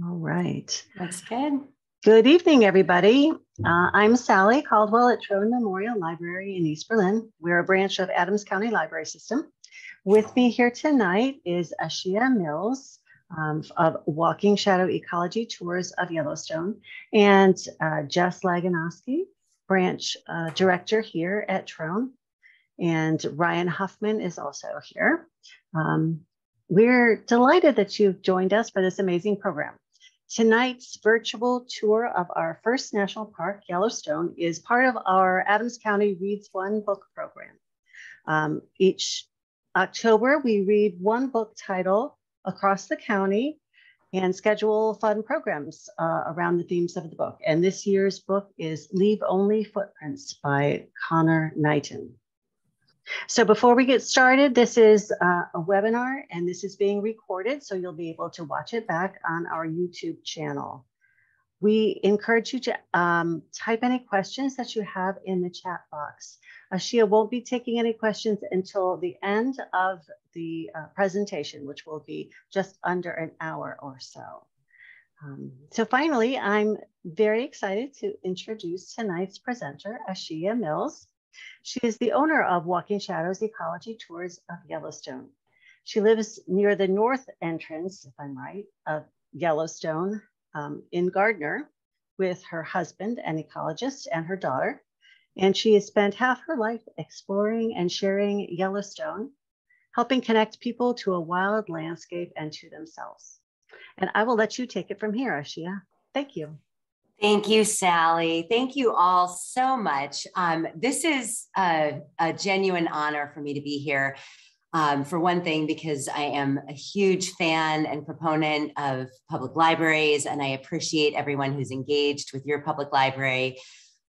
All right. That's good. Good evening, everybody. Uh, I'm Sally Caldwell at Trone Memorial Library in East Berlin. We're a branch of Adams County Library System. With me here tonight is Ashea Mills um, of Walking Shadow Ecology Tours of Yellowstone and uh, Jess Laganowski, branch uh, director here at Trone. And Ryan Huffman is also here. Um, we're delighted that you've joined us for this amazing program. Tonight's virtual tour of our first national park, Yellowstone, is part of our Adams County Reads One book program. Um, each October, we read one book title across the county and schedule fun programs uh, around the themes of the book. And this year's book is Leave Only Footprints by Conor Knighton. So before we get started, this is uh, a webinar and this is being recorded, so you'll be able to watch it back on our YouTube channel. We encourage you to um, type any questions that you have in the chat box. Ashea won't be taking any questions until the end of the uh, presentation, which will be just under an hour or so. Um, so finally, I'm very excited to introduce tonight's presenter, Ashea Mills. She is the owner of Walking Shadows Ecology Tours of Yellowstone. She lives near the north entrance, if I'm right, of Yellowstone um, in Gardiner with her husband, an ecologist, and her daughter. And she has spent half her life exploring and sharing Yellowstone, helping connect people to a wild landscape and to themselves. And I will let you take it from here, Ashea. Thank you. Thank you, Sally. Thank you all so much. Um, this is a, a, genuine honor for me to be here. Um, for one thing, because I am a huge fan and proponent of public libraries, and I appreciate everyone who's engaged with your public library,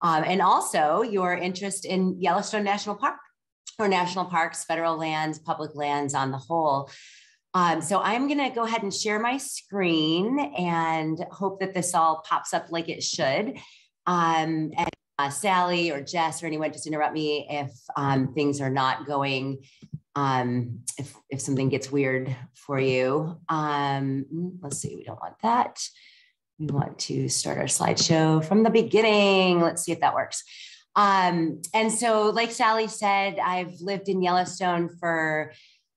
um, and also your interest in Yellowstone National Park or national parks, federal lands, public lands on the whole. Um, so I'm going to go ahead and share my screen and hope that this all pops up like it should. Um, and uh, Sally or Jess or anyone just interrupt me if um, things are not going, um, if, if something gets weird for you. Um, let's see, we don't want that. We want to start our slideshow from the beginning. Let's see if that works. Um, and so, like Sally said, I've lived in Yellowstone for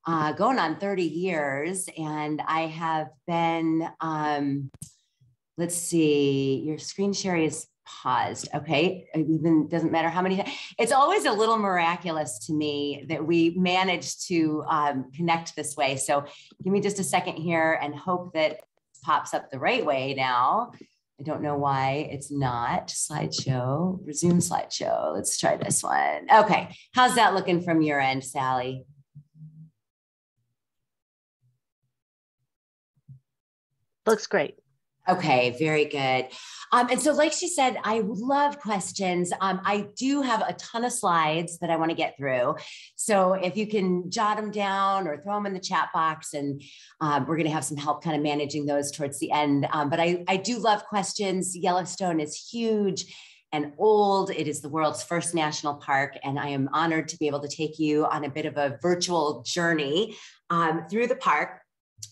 uh, going on 30 years. And I have been, um, let's see, your screen share is paused. Okay. Even doesn't matter how many, it's always a little miraculous to me that we managed to um, connect this way. So give me just a second here and hope that pops up the right way now. I don't know why it's not slideshow, resume slideshow. Let's try this one. Okay. How's that looking from your end, Sally? Looks great. Okay, very good. Um, and so, like she said, I love questions. Um, I do have a ton of slides that I want to get through. So, if you can jot them down or throw them in the chat box, and um, we're going to have some help kind of managing those towards the end. Um, but I, I do love questions. Yellowstone is huge and old. It is the world's first national park, and I am honored to be able to take you on a bit of a virtual journey um, through the park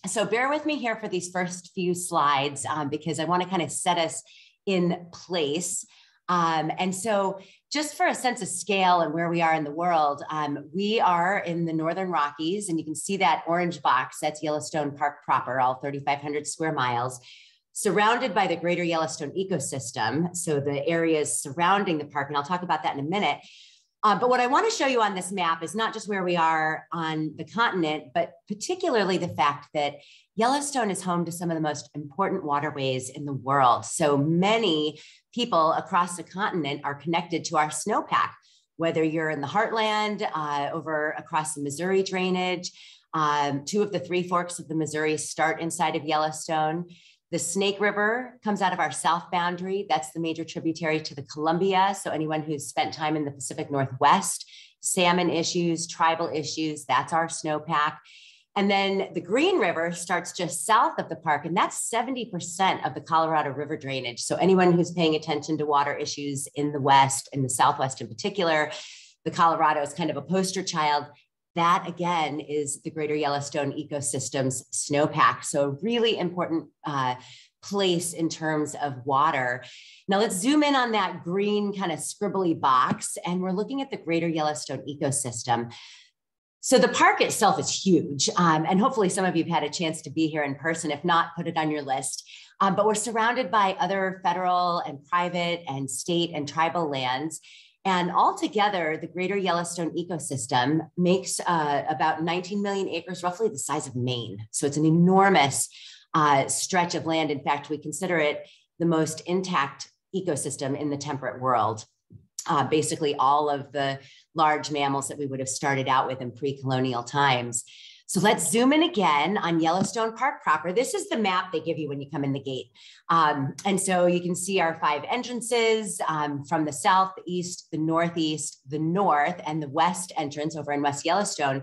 so bear with me here for these first few slides um, because I want to kind of set us in place. Um, and so just for a sense of scale and where we are in the world, um, we are in the Northern Rockies, and you can see that orange box, that's Yellowstone Park proper, all 3,500 square miles, surrounded by the greater Yellowstone ecosystem. So the areas surrounding the park, and I'll talk about that in a minute, uh, but what I want to show you on this map is not just where we are on the continent, but particularly the fact that Yellowstone is home to some of the most important waterways in the world. So many people across the continent are connected to our snowpack, whether you're in the heartland, uh, over across the Missouri drainage. Um, two of the three forks of the Missouri start inside of Yellowstone. The Snake River comes out of our south boundary. That's the major tributary to the Columbia. So anyone who's spent time in the Pacific Northwest, salmon issues, tribal issues, that's our snowpack. And then the Green River starts just south of the park, and that's 70% of the Colorado River drainage. So, anyone who's paying attention to water issues in the West, in the Southwest in particular, the Colorado is kind of a poster child. That again is the Greater Yellowstone Ecosystems snowpack. So, a really important uh, place in terms of water. Now let's zoom in on that green kind of scribbly box and we're looking at the greater Yellowstone ecosystem. So the park itself is huge, um, and hopefully some of you have had a chance to be here in person. If not, put it on your list. Um, but we're surrounded by other federal and private and state and tribal lands. And altogether, the greater Yellowstone ecosystem makes uh, about 19 million acres, roughly the size of Maine. So it's an enormous uh, stretch of land. In fact, we consider it the most intact ecosystem in the temperate world. Uh, basically, all of the large mammals that we would have started out with in pre colonial times. So let's zoom in again on Yellowstone Park proper. This is the map they give you when you come in the gate. Um, and so you can see our five entrances um, from the south, the east, the northeast, the north, and the west entrance over in West Yellowstone.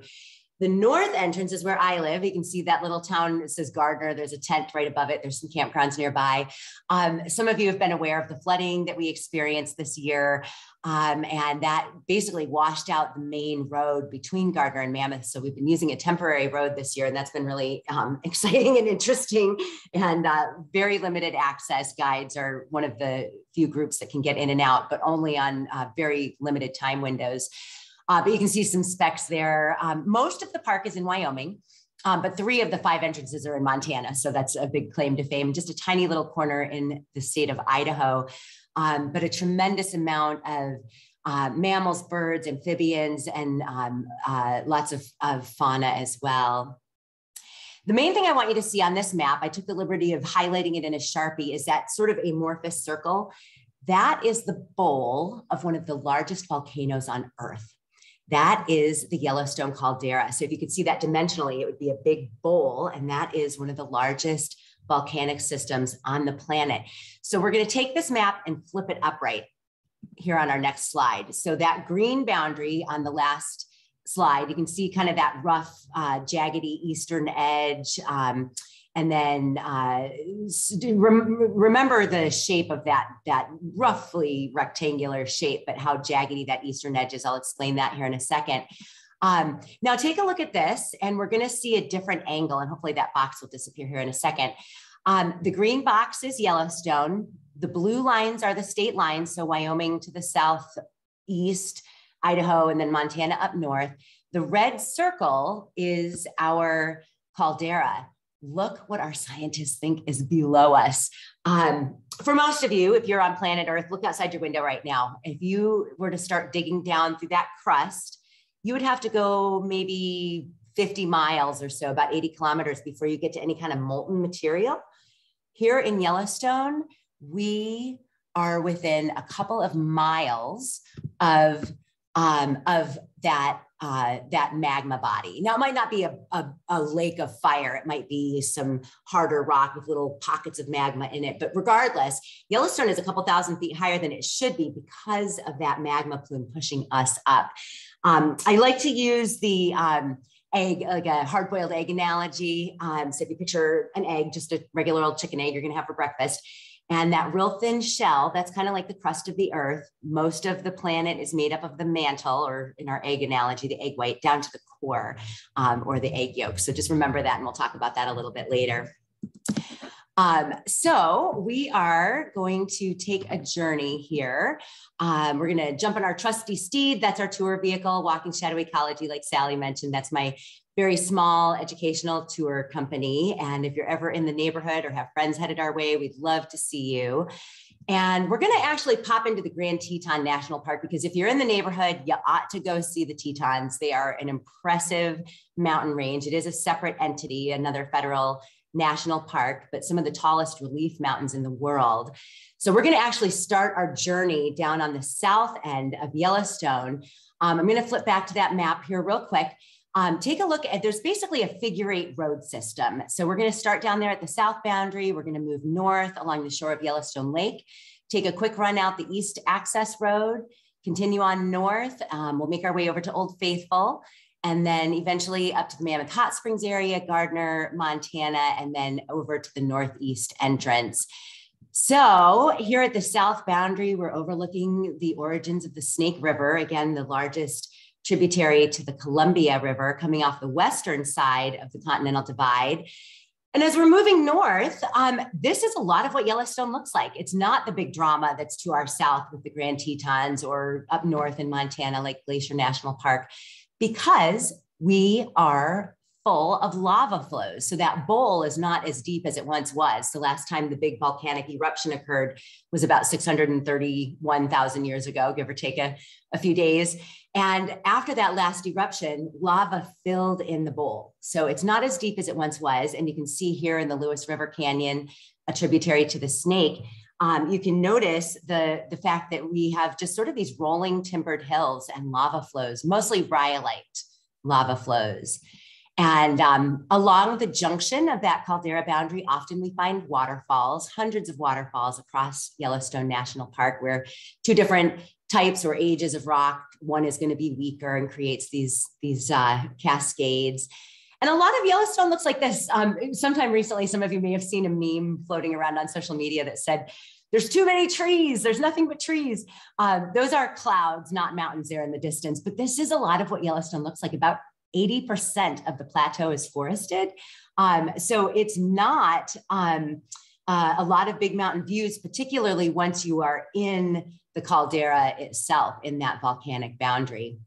The north entrance is where I live. You can see that little town. It says Gardiner. There's a tent right above it. There's some campgrounds nearby. Um, some of you have been aware of the flooding that we experienced this year. Um, and that basically washed out the main road between Gardiner and Mammoth. So we've been using a temporary road this year, and that's been really um, exciting and interesting. And uh, very limited access guides are one of the few groups that can get in and out, but only on uh, very limited time windows. Uh, but you can see some specks there. Um, most of the park is in Wyoming. Um, but three of the five entrances are in Montana. So that's a big claim to fame. Just a tiny little corner in the state of Idaho um, but a tremendous amount of uh, mammals, birds, amphibians, and um, uh, lots of, of fauna as well. The main thing I want you to see on this map, I took the liberty of highlighting it in a Sharpie, is that sort of amorphous circle. That is the bowl of one of the largest volcanoes on Earth. That is the Yellowstone caldera. So if you could see that dimensionally, it would be a big bowl, and that is one of the largest volcanic systems on the planet. So we're going to take this map and flip it upright here on our next slide. So that green boundary on the last slide, you can see kind of that rough, uh, jaggedy eastern edge. Um, and then uh, rem remember the shape of that, that roughly rectangular shape, but how jaggedy that eastern edge is. I'll explain that here in a second. Um, now take a look at this and we're gonna see a different angle and hopefully that box will disappear here in a second. Um, the green box is Yellowstone. The blue lines are the state lines. So Wyoming to the south, east, Idaho, and then Montana up north. The red circle is our caldera. Look what our scientists think is below us. Um, for most of you, if you're on planet Earth, look outside your window right now. If you were to start digging down through that crust, you would have to go maybe 50 miles or so, about 80 kilometers before you get to any kind of molten material. Here in Yellowstone, we are within a couple of miles of, um, of that, uh, that magma body. Now, it might not be a, a, a lake of fire. It might be some harder rock with little pockets of magma in it. But regardless, Yellowstone is a couple thousand feet higher than it should be because of that magma plume pushing us up. Um, I like to use the um, egg, like a hard boiled egg analogy. Um, so if you picture an egg, just a regular old chicken egg you're going to have for breakfast, and that real thin shell, that's kind of like the crust of the earth. Most of the planet is made up of the mantle, or in our egg analogy, the egg white, down to the core um, or the egg yolk. So just remember that, and we'll talk about that a little bit later. Um, so we are going to take a journey here. Um, we're going to jump on our trusty steed. That's our tour vehicle, Walking Shadow Ecology, like Sally mentioned. That's my very small educational tour company. And if you're ever in the neighborhood or have friends headed our way, we'd love to see you. And we're going to actually pop into the Grand Teton National Park because if you're in the neighborhood, you ought to go see the Tetons. They are an impressive mountain range. It is a separate entity, another federal National Park, but some of the tallest relief mountains in the world. So we're going to actually start our journey down on the south end of Yellowstone. Um, I'm going to flip back to that map here real quick. Um, take a look at, there's basically a figure eight road system. So we're going to start down there at the south boundary. We're going to move north along the shore of Yellowstone Lake, take a quick run out the east access road, continue on north. Um, we'll make our way over to Old Faithful and then eventually up to the Mammoth Hot Springs area, Gardiner, Montana, and then over to the northeast entrance. So here at the south boundary, we're overlooking the origins of the Snake River, again, the largest tributary to the Columbia River coming off the western side of the Continental Divide. And as we're moving north, um, this is a lot of what Yellowstone looks like. It's not the big drama that's to our south with the Grand Tetons or up north in Montana, like Glacier National Park, because we are full of lava flows. So that bowl is not as deep as it once was. The last time the big volcanic eruption occurred was about 631,000 years ago, give or take a, a few days. And after that last eruption, lava filled in the bowl. So it's not as deep as it once was. And you can see here in the Lewis River Canyon, a tributary to the Snake, um, you can notice the, the fact that we have just sort of these rolling timbered hills and lava flows, mostly rhyolite lava flows. And um, along the junction of that caldera boundary, often we find waterfalls, hundreds of waterfalls across Yellowstone National Park, where two different types or ages of rock, one is going to be weaker and creates these, these uh, cascades. And a lot of Yellowstone looks like this. Um, sometime recently, some of you may have seen a meme floating around on social media that said, there's too many trees. There's nothing but trees. Uh, those are clouds, not mountains there in the distance. But this is a lot of what Yellowstone looks like. About 80% of the plateau is forested. Um, so it's not um, uh, a lot of big mountain views, particularly once you are in the caldera itself, in that volcanic boundary.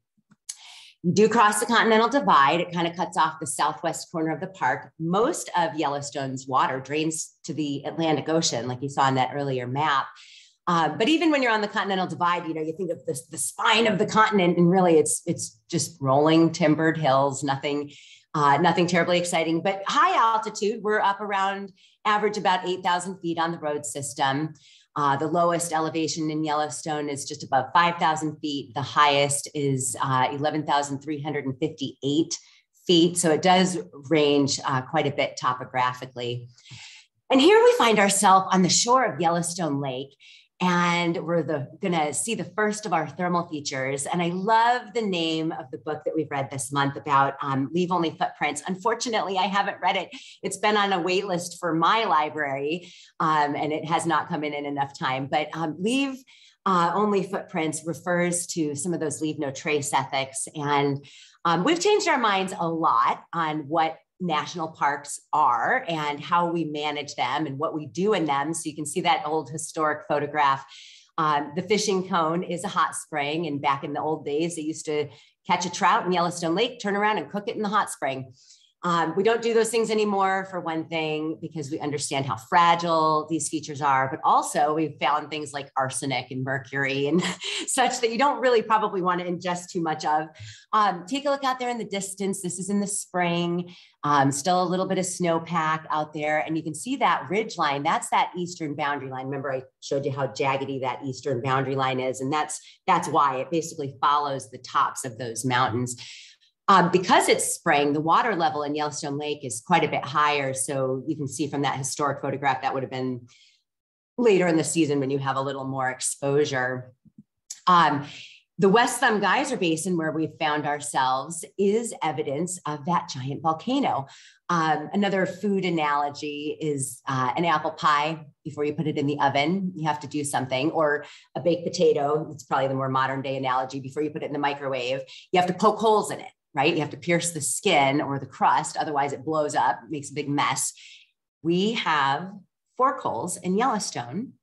You do cross the Continental Divide. It kind of cuts off the southwest corner of the park. Most of Yellowstone's water drains to the Atlantic Ocean, like you saw in that earlier map. Um, but even when you're on the continental divide, you know, you think of the, the spine of the continent, and really it's it's just rolling timbered hills, nothing, uh, nothing terribly exciting. But high altitude, we're up around average about 8,000 feet on the road system. Uh, the lowest elevation in Yellowstone is just above 5,000 feet. The highest is uh, 11,358 feet. So it does range uh, quite a bit topographically. And here we find ourselves on the shore of Yellowstone Lake and we're the, gonna see the first of our thermal features. And I love the name of the book that we've read this month about um, Leave Only Footprints. Unfortunately, I haven't read it. It's been on a wait list for my library um, and it has not come in in enough time. But um, Leave uh, Only Footprints refers to some of those leave no trace ethics. And um, we've changed our minds a lot on what national parks are and how we manage them and what we do in them. So you can see that old historic photograph. Um, the fishing cone is a hot spring. And back in the old days, they used to catch a trout in Yellowstone Lake, turn around and cook it in the hot spring. Um, we don't do those things anymore for one thing, because we understand how fragile these features are, but also we've found things like arsenic and mercury and such that you don't really probably want to ingest too much of. Um, take a look out there in the distance. This is in the spring, um, still a little bit of snowpack out there. And you can see that ridge line. That's that eastern boundary line. Remember, I showed you how jaggedy that eastern boundary line is. And that's, that's why it basically follows the tops of those mountains. Um, because it's spring, the water level in Yellowstone Lake is quite a bit higher. So you can see from that historic photograph that would have been later in the season when you have a little more exposure. Um, the West Thumb Geyser Basin, where we've found ourselves, is evidence of that giant volcano. Um, another food analogy is uh, an apple pie. Before you put it in the oven, you have to do something, or a baked potato. It's probably the more modern day analogy. Before you put it in the microwave, you have to poke holes in it right? You have to pierce the skin or the crust, otherwise it blows up, makes a big mess. We have fork holes in Yellowstone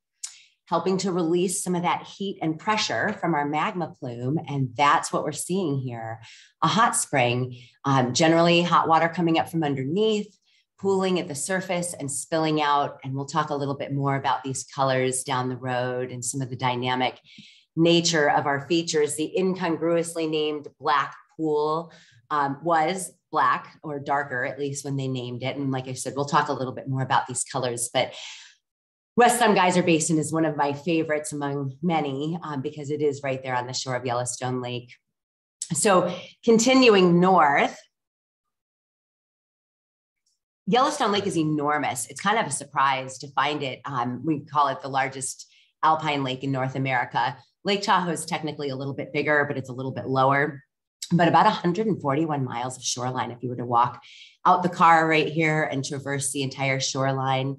helping to release some of that heat and pressure from our magma plume. And that's what we're seeing here a hot spring, um, generally hot water coming up from underneath, pooling at the surface and spilling out. And we'll talk a little bit more about these colors down the road and some of the dynamic nature of our features. The incongruously named black pool um, was black or darker, at least when they named it. And like I said, we'll talk a little bit more about these colors, but West Thumb Geyser Basin is one of my favorites among many um, because it is right there on the shore of Yellowstone Lake. So continuing north, Yellowstone Lake is enormous. It's kind of a surprise to find it. Um, we call it the largest alpine lake in North America. Lake Tahoe is technically a little bit bigger, but it's a little bit lower but about 141 miles of shoreline if you were to walk out the car right here and traverse the entire shoreline.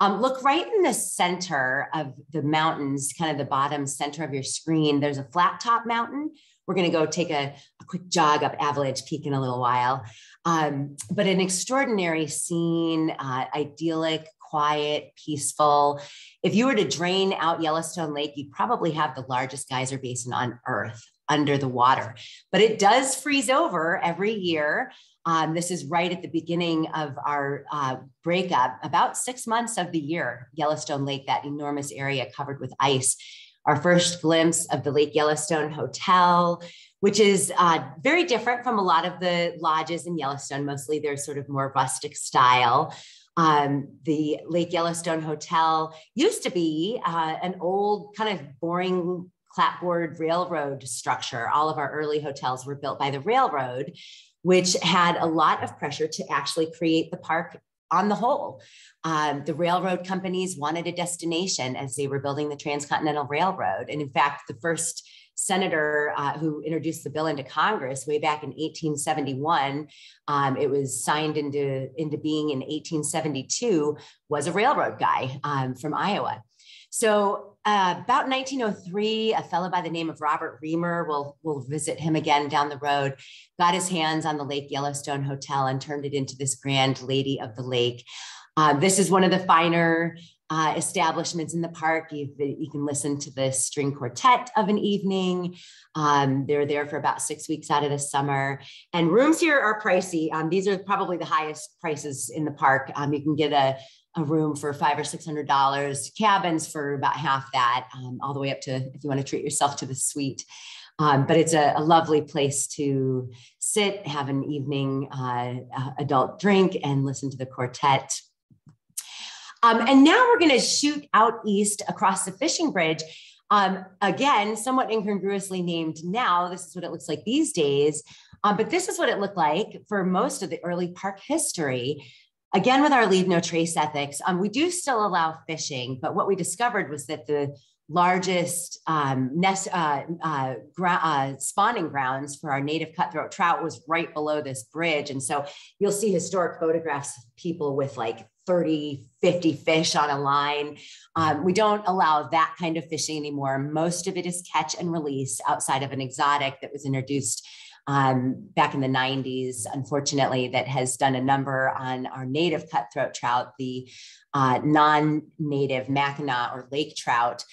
Um, look right in the center of the mountains, kind of the bottom center of your screen. There's a flat top mountain we're going to go take a, a, quick jog up Avalanche Peak in a little while. Um, but an extraordinary scene, uh, idyllic, quiet, peaceful. If you were to drain out Yellowstone Lake, you'd probably have the largest geyser basin on Earth under the water. But it does freeze over every year. Um, this is right at the beginning of our uh, breakup, about six months of the year, Yellowstone Lake, that enormous area covered with ice. Our first glimpse of the Lake Yellowstone Hotel, which is uh, very different from a lot of the lodges in Yellowstone. Mostly they're sort of more rustic style. Um, the Lake Yellowstone Hotel used to be uh, an old, kind of boring clapboard railroad structure. All of our early hotels were built by the railroad, which had a lot of pressure to actually create the park on the whole. Um, the railroad companies wanted a destination as they were building the Transcontinental Railroad. And in fact, the first senator uh, who introduced the bill into Congress way back in 1871. Um, it was signed into, into being in 1872, was a railroad guy um, from Iowa. So uh, about 1903, a fellow by the name of Robert Reamer, we'll, we'll visit him again down the road, got his hands on the Lake Yellowstone Hotel and turned it into this grand lady of the lake. Uh, this is one of the finer uh, establishments in the park. You, you can listen to the string quartet of an evening. Um, they're there for about six weeks out of the summer. And rooms here are pricey. Um, these are probably the highest prices in the park. Um, you can get a, a room for five or six hundred dollars, cabins for about half that, um, all the way up to if you want to treat yourself to the suite. Um, but it's a, a, lovely place to sit, have an evening uh, adult drink, and listen to the quartet um, and now we're going to shoot out east across the fishing bridge. Um, again, somewhat incongruously named now. This is what it looks like these days. Um, but this is what it looked like for most of the early park history. Again, with our leave no trace ethics, um, we do still allow fishing, but what we discovered was that the largest um, nest, uh, uh, gra- uh, spawning grounds for our native cutthroat trout was right below this bridge. And so you'll see historic photographs of people with like 30, 50 fish on a line. Um, we don't allow that kind of fishing anymore. Most of it is catch and release outside of an exotic that was introduced um, back in the 90s, unfortunately, that has done a number on our native cutthroat trout, the uh, non native Mackinaw or lake trout.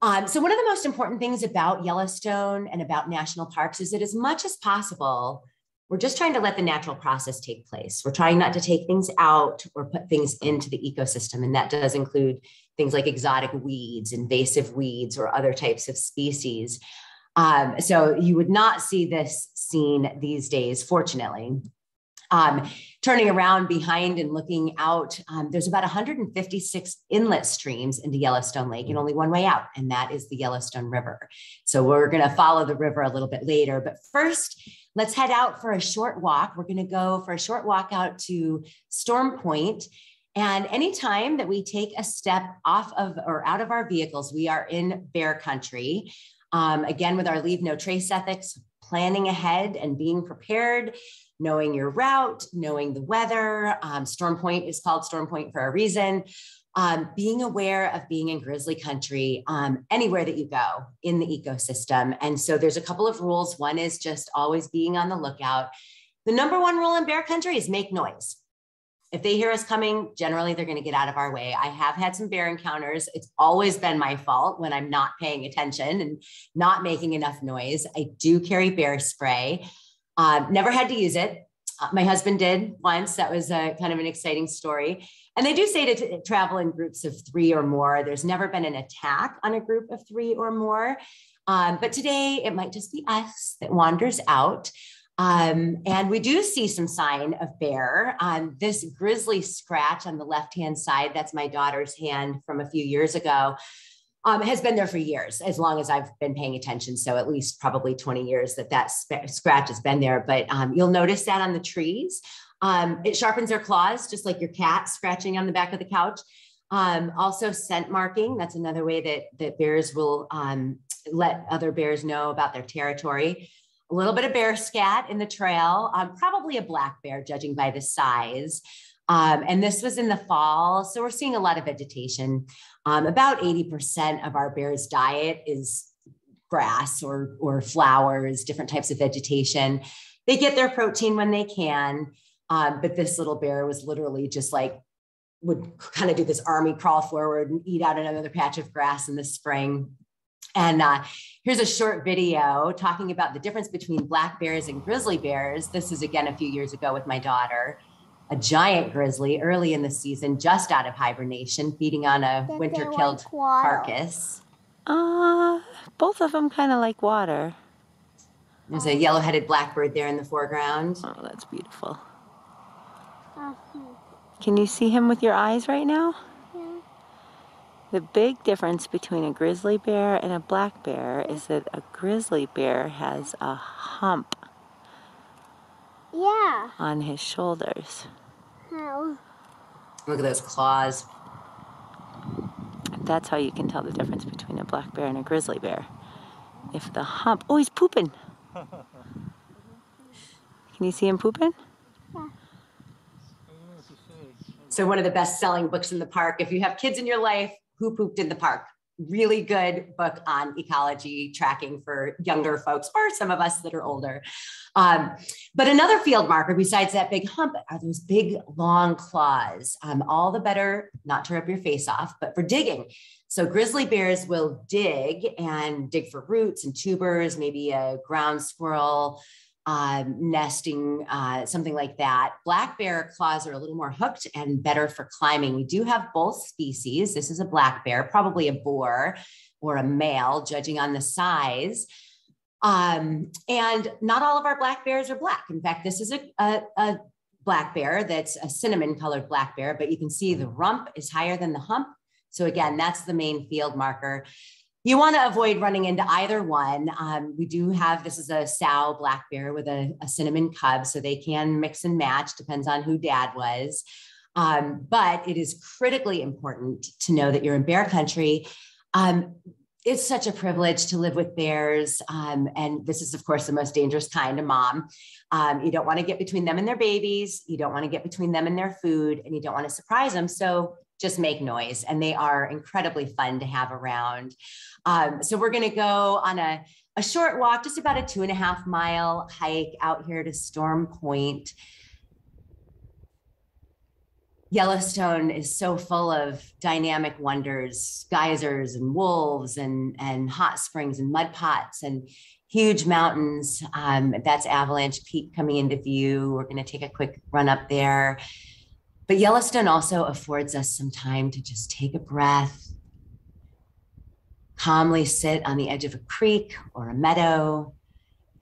Um, so, one of the most important things about Yellowstone and about national parks is that as much as possible, we're just trying to let the natural process take place. We're trying not to take things out or put things into the ecosystem. And that does include things like exotic weeds, invasive weeds, or other types of species. Um, so you would not see this scene these days, fortunately. Um, turning around behind and looking out, um, there's about 156 inlet streams into Yellowstone Lake and only one way out, and that is the Yellowstone River. So we're going to follow the river a little bit later. But first, let's head out for a short walk. We're going to go for a short walk out to Storm Point. And anytime that we take a step off of or out of our vehicles, we are in bear country. Um, again, with our leave no trace ethics, planning ahead and being prepared, knowing your route, knowing the weather. Um, Storm Point is called Storm Point for a reason um, being aware of being in grizzly country um, anywhere that you go in the ecosystem. And so there's a couple of rules. One is just always being on the lookout. The number one rule in bear country is make noise. If they hear us coming, generally they're going to get out of our way. I have had some bear encounters. It's always been my fault when I'm not paying attention and not making enough noise. I do carry bear spray. Uh, never had to use it. Uh, my husband did once. That was a kind of an exciting story. And they do say to t- travel in groups of three or more. There's never been an attack on a group of three or more. Um, but today it might just be us that wanders out. Um, and we do see some sign of bear. Um, this grizzly scratch on the left hand side, that's my daughter's hand from a few years ago, um, has been there for years, as long as I've been paying attention. So at least probably 20 years that that scratch has been there. But um, you'll notice that on the trees. Um, it sharpens their claws, just like your cat scratching on the back of the couch. Um, also, scent marking. That's another way that, that bears will let other bears know about their territory. A little bit of bear scat in the trail, um, probably a black bear, judging by the size. Um, and this was in the fall. So we're seeing a lot of vegetation. Um, about 80% of our bear's diet is grass or, or flowers, different types of vegetation. They get their protein when they can. Um, but this little bear was literally just like would kind of do this army crawl forward and eat out another patch of grass in the spring. And uh, here's a short video talking about the difference between black bears and grizzly bears. This is again a few years ago with my daughter. A giant grizzly early in the season, just out of hibernation, feeding on a winter killed carcass. Uh, both of them kind of like water. There's a yellow headed blackbird there in the foreground. Oh, that's beautiful. Can you see him with your eyes right now? Yeah. The big difference between a grizzly bear and a black bear is that a grizzly bear has a hump Yeah. on his shoulders. How? Look at those claws. That's how you can tell the difference between a black bear and a grizzly bear. If the hump, oh, he's pooping. Can you see him pooping? So, one of the best selling books in the park. If you have kids in your life, Who Pooped in the Park? Really good book on ecology tracking for younger folks or some of us that are older. Um, but another field marker besides that big hump are those big long claws. Um, all the better not to rip your face off, but for digging. So grizzly bears will dig and dig for roots and tubers, maybe a ground squirrel, um, nesting, uh, something like that. Black bear claws are a little more hooked and better for climbing. We do have both species. This is a black bear, probably a boar or a male, judging on the size. Um, and not all of our black bears are black. In fact, this is a, a, a black bear that's a cinnamon colored black bear, but you can see the rump is higher than the hump. So again, that's the main field marker you want to avoid running into either one. Um, we do have this is a sow black bear with a, a, cinnamon cub, so they can mix and match, depends on who dad was. Um, but it is critically important to know that you're in bear country. Um, it's such a privilege to live with bears. Um, and this is, of course, the most dangerous kind of mom. Um, you don't want to get between them and their babies. You don't want to get between them and their food, and you don't want to surprise them. So just make noise and they are incredibly fun to have around. Um, so we're going to go on a, a short walk, just about a two and a half mile hike out here to Storm Point. Yellowstone is so full of dynamic wonders, geysers and wolves and, and hot springs and mud pots and huge mountains. Um, that's Avalanche Peak coming into view. We're going to take a quick run up there. But Yellowstone also affords us some time to just take a breath, calmly sit on the edge of a creek or a meadow,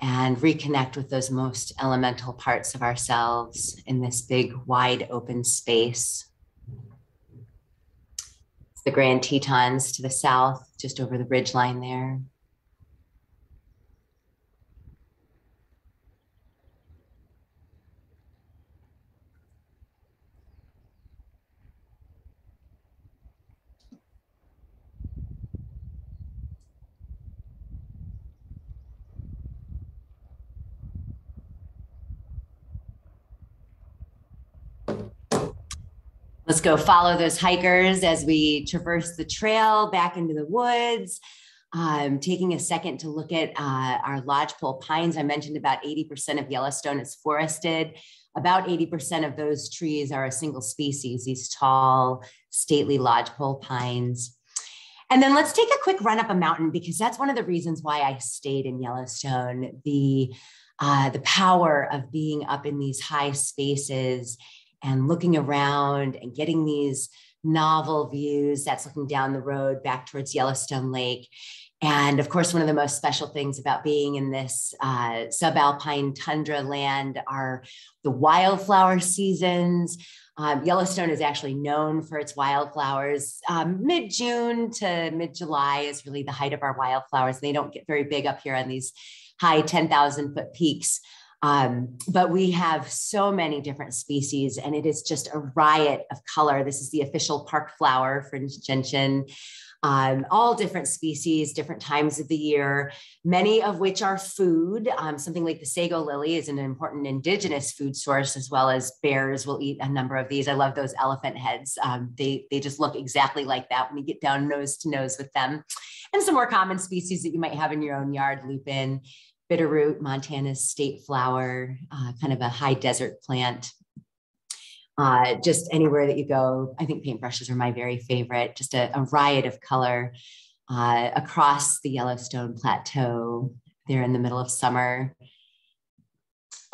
and reconnect with those most elemental parts of ourselves in this big, wide open space. the Grand Tetons to the south, just over the ridge line there. Let's go follow those hikers as we traverse the trail back into the woods. Um, taking a second to look at uh, our lodgepole pines. I mentioned about 80% of Yellowstone is forested. About 80% of those trees are a single species, these tall, stately lodgepole pines. And then let's take a quick run up a mountain because that's one of the reasons why I stayed in Yellowstone. The uh, the power of being up in these high spaces and looking around and getting these novel views. That's looking down the road back towards Yellowstone Lake. And of course, one of the most special things about being in this uh, subalpine tundra land are the wildflower seasons. Um, Yellowstone is actually known for its wildflowers. Um, mid June to mid July is really the height of our wildflowers. They don't get very big up here on these high 10,000 foot peaks. Um, but we have so many different species, and it is just a riot of color. This is the official park flower, fringed gentian. Um, all different species, different times of the year, many of which are food. Um, something like the sego lily is an important indigenous food source, as well as bears will eat a number of these. I love those elephant heads. Um, they, they just look exactly like that when you get down nose to nose with them. and some more common species that you might have in your own yard, lupin, bitterroot, Montana's state flower, uh, kind of a high desert plant. Uh, just anywhere that you go, I think paintbrushes are my very favorite, just a, a riot of color uh, across the Yellowstone Plateau there in the middle of summer.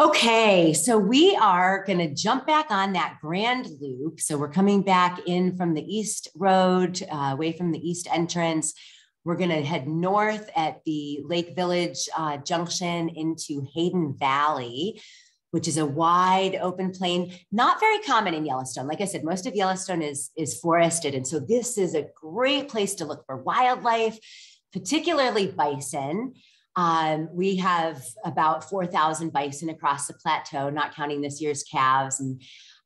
Okay, so we are going to jump back on that grand loop. So we're coming back in from the east road, uh, away from the east entrance. We're going to head north at the Lake Village uh, junction into Hayden Valley, which is a wide open plain, not very common in Yellowstone. Like I said, most of Yellowstone is, is forested. And so this is a great place to look for wildlife, particularly bison. Um, we have about 4,000 bison across the plateau, not counting this year's calves. And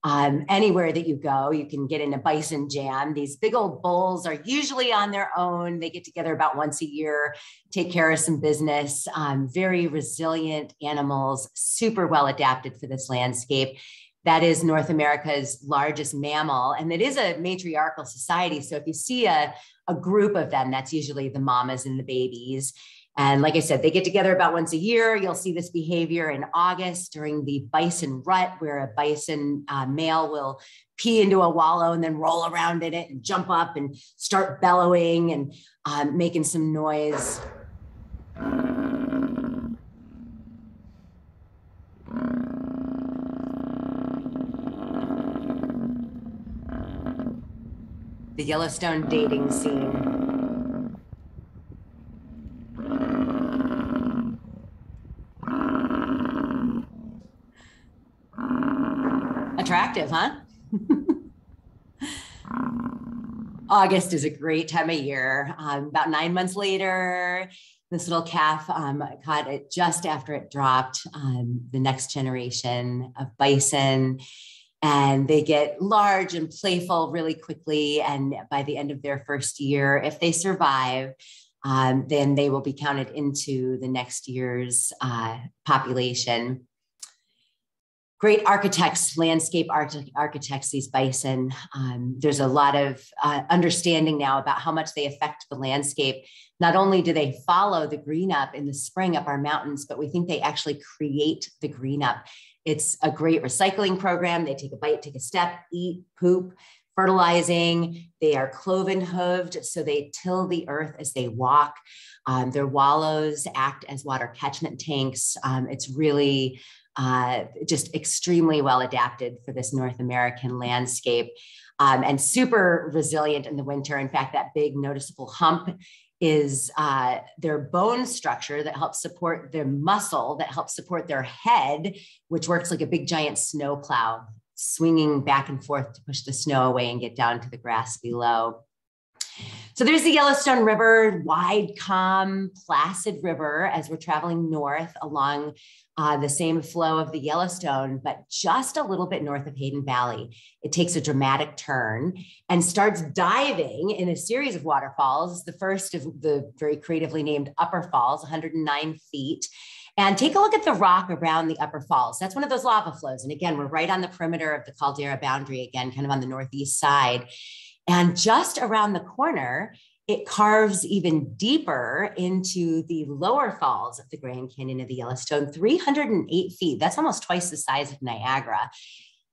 um, anywhere that you go, you can get in a bison jam. These big old bulls are usually on their own. They get together about once a year, take care of some business. Um, very resilient animals, super well adapted for this landscape. That is North America's largest mammal, and it is a matriarchal society. So if you see a, a group of them, that's usually the mamas and the babies. And like I said, they get together about once a year. You'll see this behavior in August during the bison rut, where a bison uh, male will pee into a wallow and then roll around in it and jump up and start bellowing and um, making some noise. The Yellowstone dating scene. Attractive, huh? August is a great time of year. Um, about nine months later, this little calf um, caught it just after it dropped um, the next generation of bison. And they get large and playful really quickly. And by the end of their first year, if they survive, um, then they will be counted into the next year's uh, population great architects, landscape architects, these bison. Um, there's a lot of uh, understanding now about how much they affect the landscape. Not only do they follow the green up in the spring up our mountains, but we think they actually create the green up. It's a great recycling program. They take a bite, take a step, eat, poop, fertilizing. They are cloven hooved, so they till the earth as they walk. Um, their wallows act as water catchment tanks. Um, it's really uh, just extremely well adapted for this North American landscape um, and super resilient in the winter. In fact, that big noticeable hump is uh, their bone structure that helps support their muscle, that helps support their head, which works like a big giant snow plow, swinging back and forth to push the snow away and get down to the grass below. So there's the Yellowstone River, wide, calm, placid river as we're traveling north along uh, the same flow of the Yellowstone, but just a little bit north of Hayden Valley. It takes a dramatic turn and starts diving in a series of waterfalls. The first of the very creatively named Upper Falls, 109 feet. And take a look at the rock around the upper falls. That's one of those lava flows. And again, we're right on the perimeter of the caldera boundary, again, kind of on the northeast side. And just around the corner it carves even deeper into the lower falls of the Grand Canyon of the Yellowstone, 308 feet. That's almost twice the size of Niagara,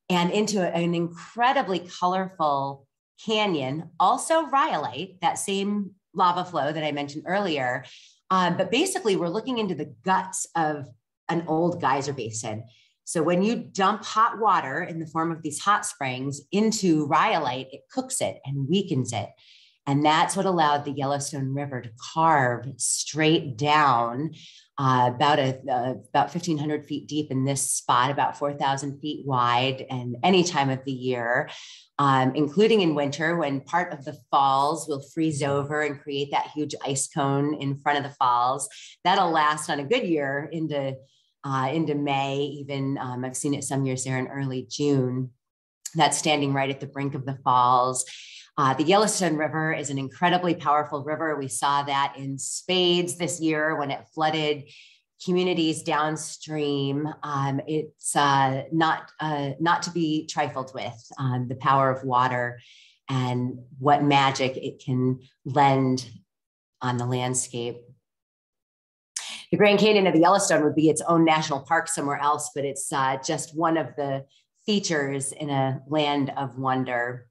and into an incredibly colorful canyon, also rhyolite, that same lava flow that I mentioned earlier. Um, but basically, we're looking into the guts of an old geyser basin. So when you dump hot water in the form of these hot springs into rhyolite, it cooks it and weakens it. And that's what allowed the Yellowstone River to carve straight down uh, about a uh, about 1,500 feet deep in this spot, about 4,000 feet wide, and any time of the year, um, including in winter when part of the falls will freeze over and create that huge ice cone in front of the falls. That'll last on a good year into uh, into May. Even um, I've seen it some years there in early June. That's standing right at the brink of the falls. Uh, the Yellowstone River is an incredibly powerful river. We saw that in spades this year when it flooded communities downstream. Um, it's uh, not uh, not to be trifled with. Um, the power of water and what magic it can lend on the landscape. The Grand Canyon of the Yellowstone would be its own national park somewhere else, but it's uh, just one of the features in a land of wonder.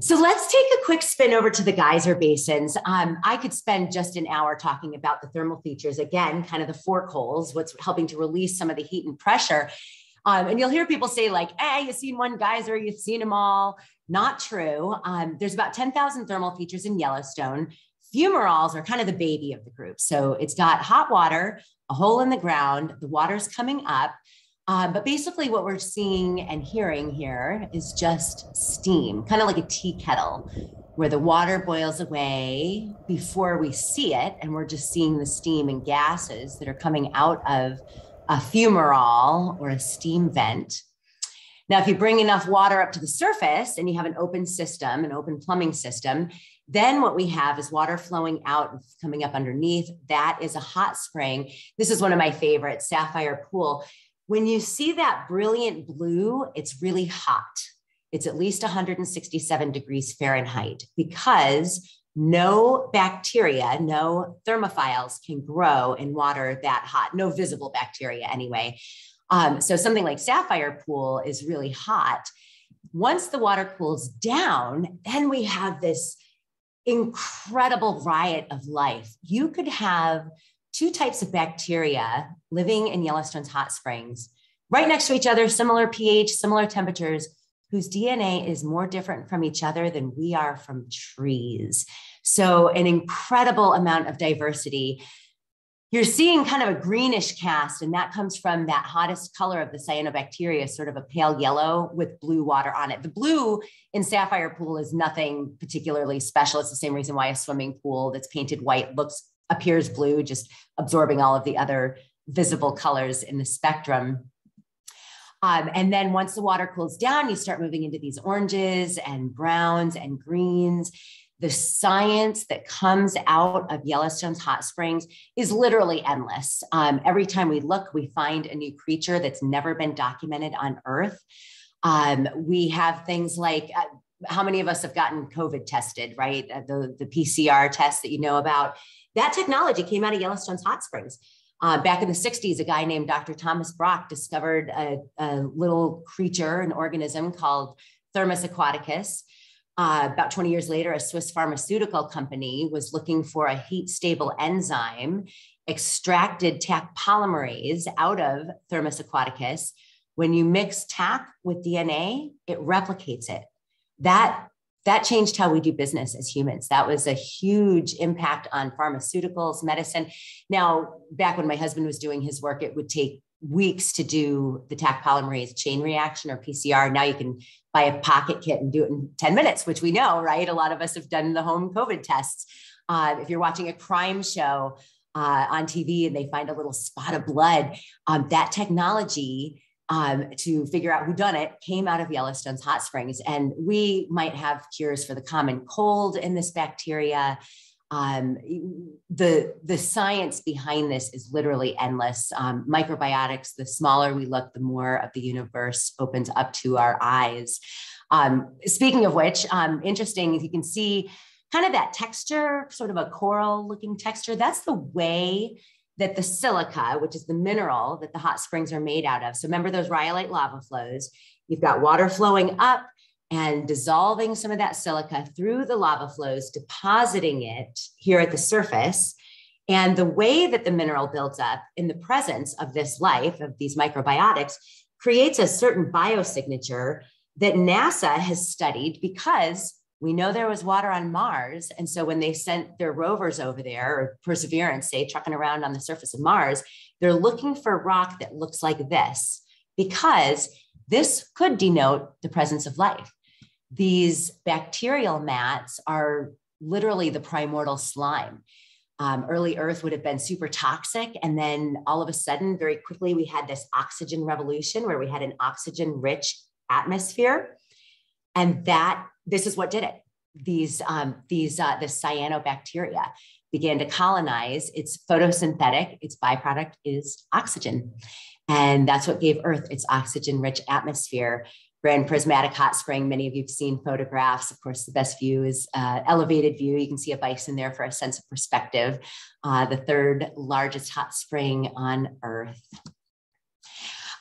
So let's take a quick spin over to the geyser basins. Um, I could spend just an hour talking about the thermal features again, kind of the fork holes, what's helping to release some of the heat and pressure. Um, and you'll hear people say like, "Hey, you've seen one geyser, you've seen them all." Not true. Um, there's about 10,000 thermal features in Yellowstone. Fumaroles are kind of the baby of the group. So it's got hot water, a hole in the ground, the water's coming up. Uh, but basically, what we're seeing and hearing here is just steam, kind of like a tea kettle, where the water boils away before we see it. And we're just seeing the steam and gases that are coming out of a fumarole or a steam vent. Now, if you bring enough water up to the surface and you have an open system, an open plumbing system, then what we have is water flowing out and coming up underneath. That is a hot spring. This is one of my favorites, Sapphire Pool. When you see that brilliant blue, it's really hot. It's at least 167 degrees Fahrenheit because no bacteria, no thermophiles can grow in water that hot, no visible bacteria anyway. Um, so something like Sapphire Pool is really hot. Once the water cools down, then we have this incredible riot of life. You could have two types of bacteria living in Yellowstone's hot springs, right next to each other, similar pH, similar temperatures, whose DNA is more different from each other than we are from trees. So, an incredible amount of diversity. You're seeing kind of a greenish cast, and that comes from that hottest color of the cyanobacteria, sort of a pale yellow with blue water on it. The blue in Sapphire Pool is nothing particularly special. It's the same reason why a swimming pool that's painted white looks appears blue, just absorbing all of the other visible colors in the spectrum. Um, and then once the water cools down, you start moving into these oranges and browns and greens. The science that comes out of Yellowstone's hot springs is literally endless. Um, every time we look, we find a new creature that's never been documented on Earth. Um, we have things like uh, how many of us have gotten COVID tested, right? Uh, the, the PCR test that you know about. That technology came out of Yellowstone's hot springs. Uh, back in the 60s, a guy named Dr. Thomas Brock discovered a, a little creature, an organism called Thermus aquaticus. Uh, about 20 years later, a Swiss pharmaceutical company was looking for a heat stable enzyme, extracted Taq polymerase out of Thermus aquaticus. When you mix Taq with DNA, it replicates it. That that changed how we do business as humans. That was a huge impact on pharmaceuticals, medicine. Now, back when my husband was doing his work, it would take weeks to do the Taq polymerase chain reaction or PCR. Now you can buy a pocket kit and do it in 10 minutes, which we know, right? A lot of us have done the home COVID tests. Uh, if you're watching a crime show uh, on TV and they find a little spot of blood, um, that technology um, to figure out who done it came out of Yellowstone's hot springs. And we might have cures for the common cold in this bacteria. Um, the, the science behind this is literally endless. Um, microbiotics, the smaller we look, the more of the universe opens up to our eyes. Um, speaking of which, um, interesting, if you can see kind of that texture, sort of a coral looking texture, that's the way that the silica, which is the mineral that the hot springs are made out of. So remember those rhyolite lava flows. You've got water flowing up and dissolving some of that silica through the lava flows, depositing it here at the surface. And the way that the mineral builds up in the presence of this life, of these microbiotics, creates a certain biosignature that NASA has studied because we know there was water on Mars. And so when they sent their rovers over there, or Perseverance, say, trucking around on the surface of Mars, they're looking for rock that looks like this because this could denote the presence of life. These bacterial mats are literally the primordial slime. Um, early Earth would have been super toxic. And then all of a sudden, very quickly, we had this oxygen revolution where we had an oxygen rich atmosphere. And that this is what did it. These um, these uh, the cyanobacteria began to colonize. It's photosynthetic. Its byproduct is oxygen, and that's what gave Earth its oxygen-rich atmosphere. Grand Prismatic Hot Spring. Many of you have seen photographs. Of course, the best view is uh, elevated view. You can see a bison there for a sense of perspective. Uh, the third largest hot spring on Earth.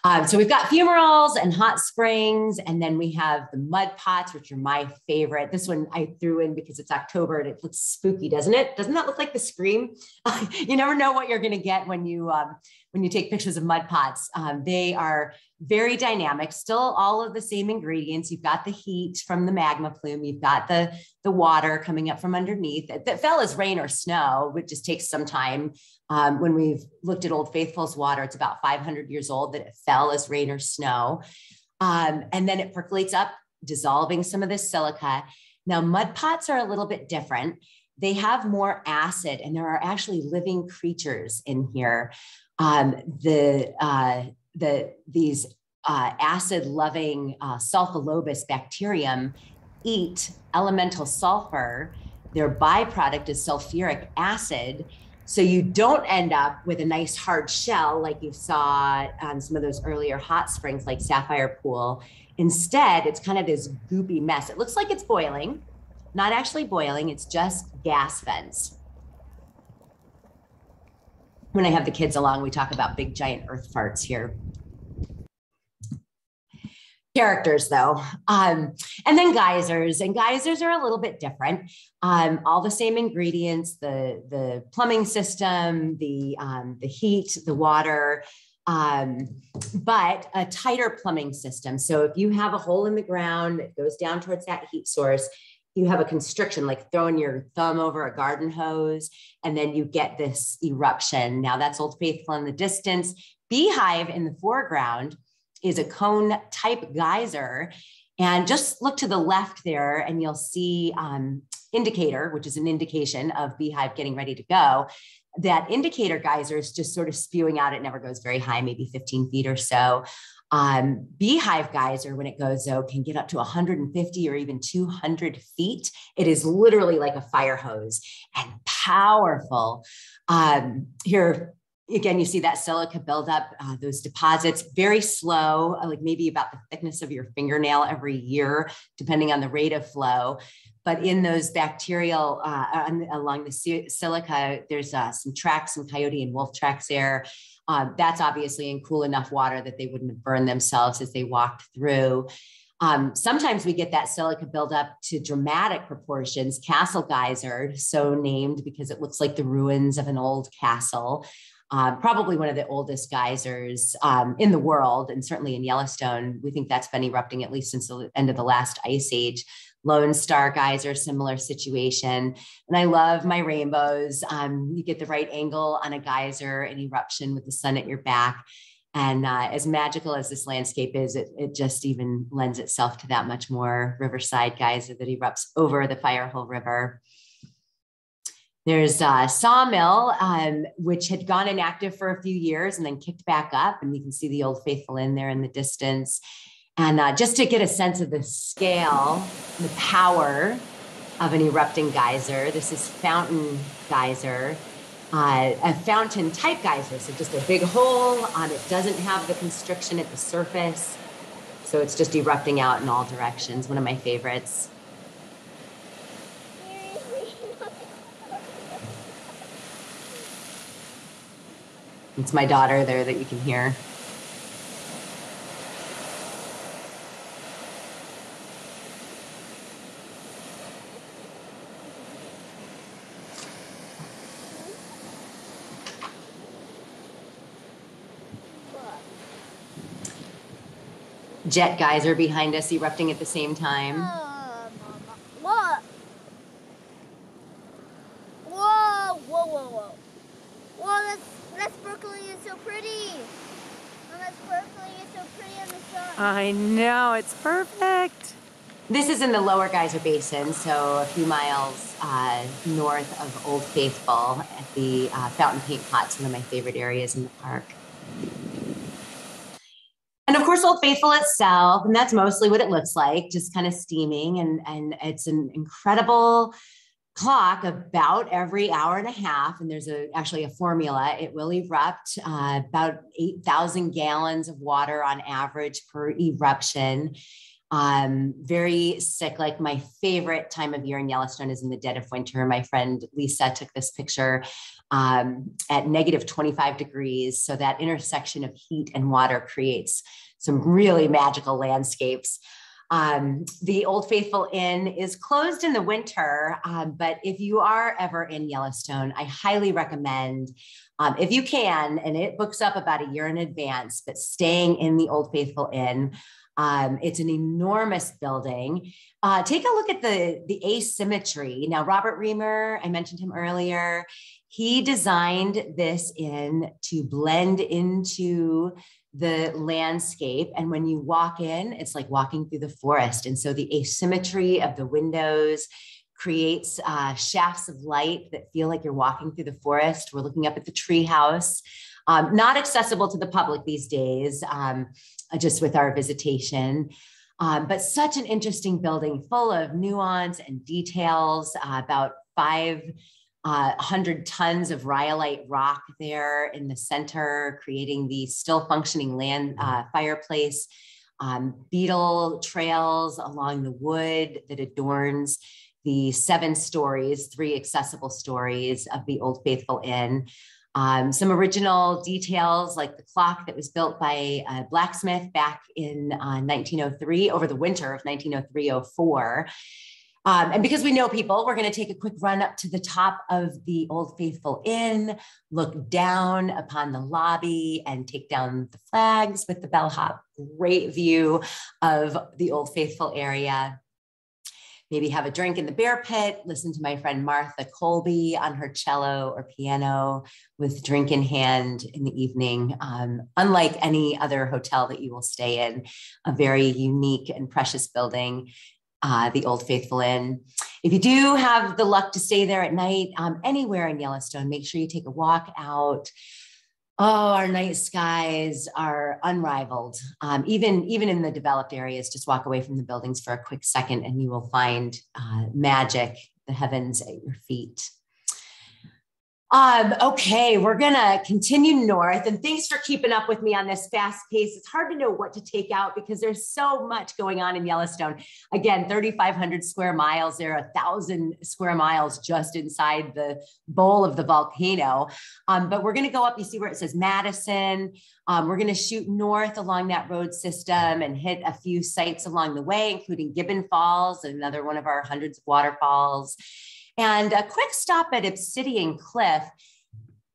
Um, so we've got fumaroles and hot springs, and then we have the mud pots, which are my favorite. This one I threw in because it's October and it looks spooky, doesn't it? Doesn't that look like the scream? you never know what you're going to get when you um, when you take pictures of mud pots. Um, they are very dynamic, still all of the same ingredients. You've got the heat from the magma plume, you've got the, the water coming up from underneath that fell as rain or snow, which just takes some time. Um, when we've looked at Old Faithful's water, it's about 500 years old that it fell as rain or snow. Um, and then it percolates up, dissolving some of this silica. Now, mud pots are a little bit different. They have more acid, and there are actually living creatures in here. Um, the uh, the these uh, acid-loving uh, sulfolobus bacterium eat elemental sulfur. Their byproduct is sulfuric acid. So you don't end up with a nice hard shell like you saw on some of those earlier hot springs like Sapphire Pool. Instead, it's kind of this goopy mess. It looks like it's boiling, not actually boiling, it's just gas vents. When I have the kids along, we talk about big giant earth farts here. Characters though. Um, and then geysers and geysers are a little bit different. Um, all the same ingredients the the plumbing system the um, the heat the water um, but a tighter plumbing system. So if you have a hole in the ground that goes down towards that heat source you have a constriction like throwing your thumb over a garden hose and then you get this eruption now that's old faithful in the distance beehive in the foreground is a cone type geyser. And just look to the left there and you'll see um, indicator, which is an indication of beehive getting ready to go. That indicator geyser is just sort of spewing out. It never goes very high, maybe 15 feet or so. Um, beehive geyser, when it goes though, can get up to 150 or even 200 feet. It is literally like a fire hose and powerful. Um, here, again, you see that silica buildup, uh, those deposits, very slow, uh, like maybe about the thickness of your fingernail every year, depending on the rate of flow. But in those bacterial, uh, along the silica, there's uh, some tracks, some coyote and wolf tracks there. Um, that's obviously in cool enough water that they wouldn't burn themselves as they walked through. Um, sometimes we get that silica buildup to dramatic proportions. Castle geyser, so named because it looks like the ruins of an old castle uh, probably one of the oldest geysers um, in the world, and certainly in Yellowstone. We think that's been erupting at least since the end of the last ice age. Lone Star geyser, similar situation. And I love my rainbows. Um, you get the right angle on a geyser, an eruption with the sun at your back. And uh, as magical as this landscape is, it, it just even lends itself to that much more riverside geyser that erupts over the Firehole River. There's a sawmill, um, which had gone inactive for a few years and then kicked back up. And you can see the old faithful in there in the distance. And uh, just to get a sense of the scale, the power of an erupting geyser, this is Fountain Geyser, uh, a fountain type geyser. So just a big hole. Um, it doesn't have the constriction at the surface. So it's just erupting out in all directions. One of my favorites. It's my daughter there that you can hear. Jet geyser behind us erupting at the same time. I know, it's perfect. This is in the lower geyser basin, so a few miles uh, north of Old Faithful at the uh, Fountain Paint Pots, one of my favorite areas in the park. Course, Old Faithful itself, and that's mostly what it looks like, just kind of steaming. And, and it's an incredible clock about every hour and a half and there's a actually a formula it will erupt uh, about 8000 gallons of water on average per eruption um, very sick. Like my favorite time of year in Yellowstone is in the dead of winter. My friend Lisa took this picture um, at negative 25 degrees. So that intersection of heat and water creates some really magical landscapes. Um, the Old Faithful Inn is closed in the winter, um, but if you are ever in Yellowstone, I highly recommend, um, if you can, and it books up about a year in advance, but staying in the Old Faithful Inn. Um, it's an enormous building. Uh, take a look at the, the asymmetry. Now, Robert Reamer, I mentioned him earlier, he designed this in to blend into the landscape. And when you walk in, it's like walking through the forest. And so the asymmetry of the windows creates uh, shafts of light that feel like you're walking through the forest. We're looking up at the tree house. Um, not accessible to the public these days, um, just with our visitation. Um, but such an interesting building full of nuance and details, uh, about five uh, 100 tons of rhyolite rock there in the center, creating the still functioning land uh, fireplace, um, beetle trails along the wood that adorns the seven stories, three accessible stories of the Old Faithful Inn. Um, some original details like the clock that was built by a blacksmith back in uh, 1903 over the winter of 1903 04 um, and because we know people, we're going to take a quick run up to the top of the Old Faithful Inn, look down upon the lobby, and take down the flags with the bellhop. Great view of the Old Faithful area. Maybe have a drink in the bear pit, listen to my friend Martha Colby on her cello or piano with drink in hand in the evening. Um, unlike any other hotel that you will stay in, a very unique and precious building uh, the Old Faithful Inn. If you do have the luck to stay there at night, um, anywhere in Yellowstone, make sure you take a walk out. Oh, our night skies are unrivaled. Um, even even in the developed areas, just walk away from the buildings for a quick second, and you will find uh, magic, the heavens at your feet. Um, okay, we're gonna continue north, and thanks for keeping up with me on this fast pace. It's hard to know what to take out because there's so much going on in Yellowstone. Again, 3,500 square miles. There are a thousand square miles just inside the bowl of the volcano. Um, but we're gonna go up. You see where it says Madison. Um, we're gonna shoot north along that road system and hit a few sites along the way, including Gibbon Falls, another one of our hundreds of waterfalls. And a quick stop at Obsidian Cliff,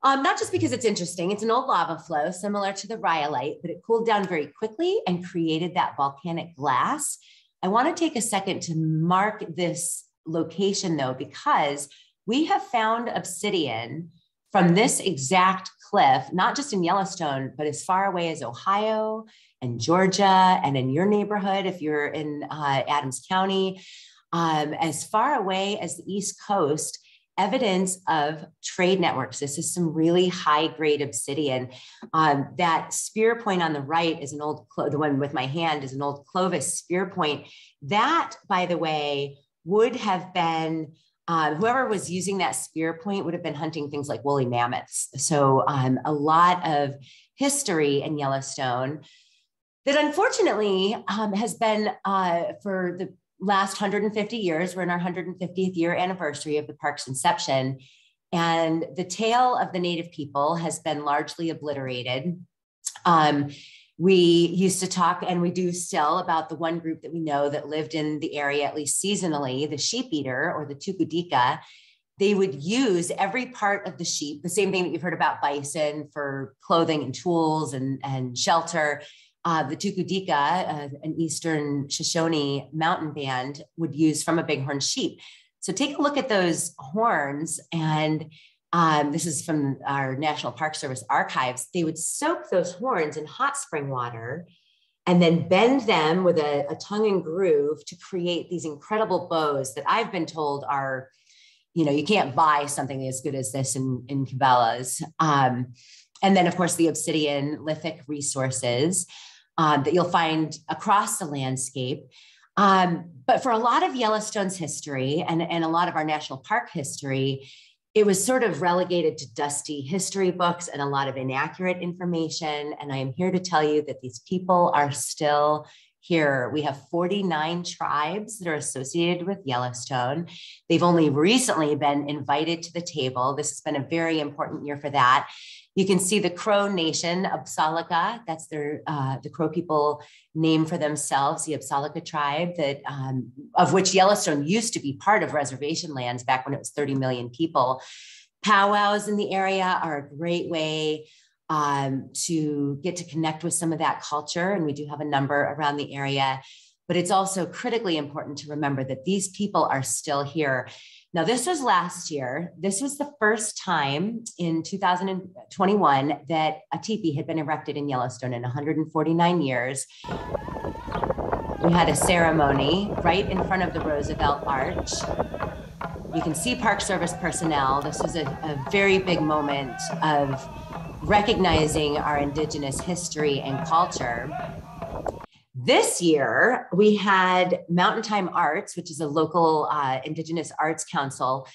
um, not just because it's interesting, it's an old lava flow similar to the rhyolite, but it cooled down very quickly and created that volcanic glass. I want to take a second to mark this location though, because we have found obsidian from this exact cliff, not just in Yellowstone, but as far away as Ohio and Georgia and in your neighborhood, if you're in uh, Adams County um, as far away as the East Coast, evidence of trade networks. This is some really high grade obsidian. Um, that spear point on the right is an old, the one with my hand is an old Clovis spear point. That, by the way, would have been um, whoever was using that spear point would have been hunting things like woolly mammoths. So um, a lot of history in Yellowstone that unfortunately um, has been uh, for the last 150 years. We're in our 150th year anniversary of the park's inception. And the tale of the Native people has been largely obliterated. Um, we used to talk, and we do still, about the one group that we know that lived in the area, at least seasonally, the sheep eater or the Tukudika. They would use every part of the sheep, the same thing that you've heard about bison for clothing and tools and, and shelter uh, the Tukudika, uh, an Eastern Shoshone mountain band, would use from a bighorn sheep. So take a look at those horns, and um, this is from our National Park Service archives. They would soak those horns in hot spring water and then bend them with a, a tongue and groove to create these incredible bows that I've been told are, you know, you can't buy something as good as this in, in Cabela's. Um, and then, of course, the obsidian lithic resources um, that you'll find across the landscape. Um, but for a lot of Yellowstone's history and, and a lot of our national park history, it was sort of relegated to dusty history books and a lot of inaccurate information. And I am here to tell you that these people are still here. We have 49 tribes that are associated with Yellowstone. They've only recently been invited to the table. This has been a very important year for that. You can see the Crow Nation, Apsáalooke, that's their uh, the Crow people name for themselves, the Apsáalooke tribe, that um, of which Yellowstone used to be part of reservation lands back when it was 30 million people. Powwows in the area are a great way um, to get to connect with some of that culture, and we do have a number around the area. But it's also critically important to remember that these people are still here. Now, this was last year. This was the first time in 2021 that a teepee had been erected in Yellowstone in 149 years. We had a ceremony right in front of the Roosevelt Arch. You can see Park Service personnel. This was a, a very big moment of recognizing our Indigenous history and culture. This year, we had Mountain Time Arts, which is a local uh, Indigenous arts council,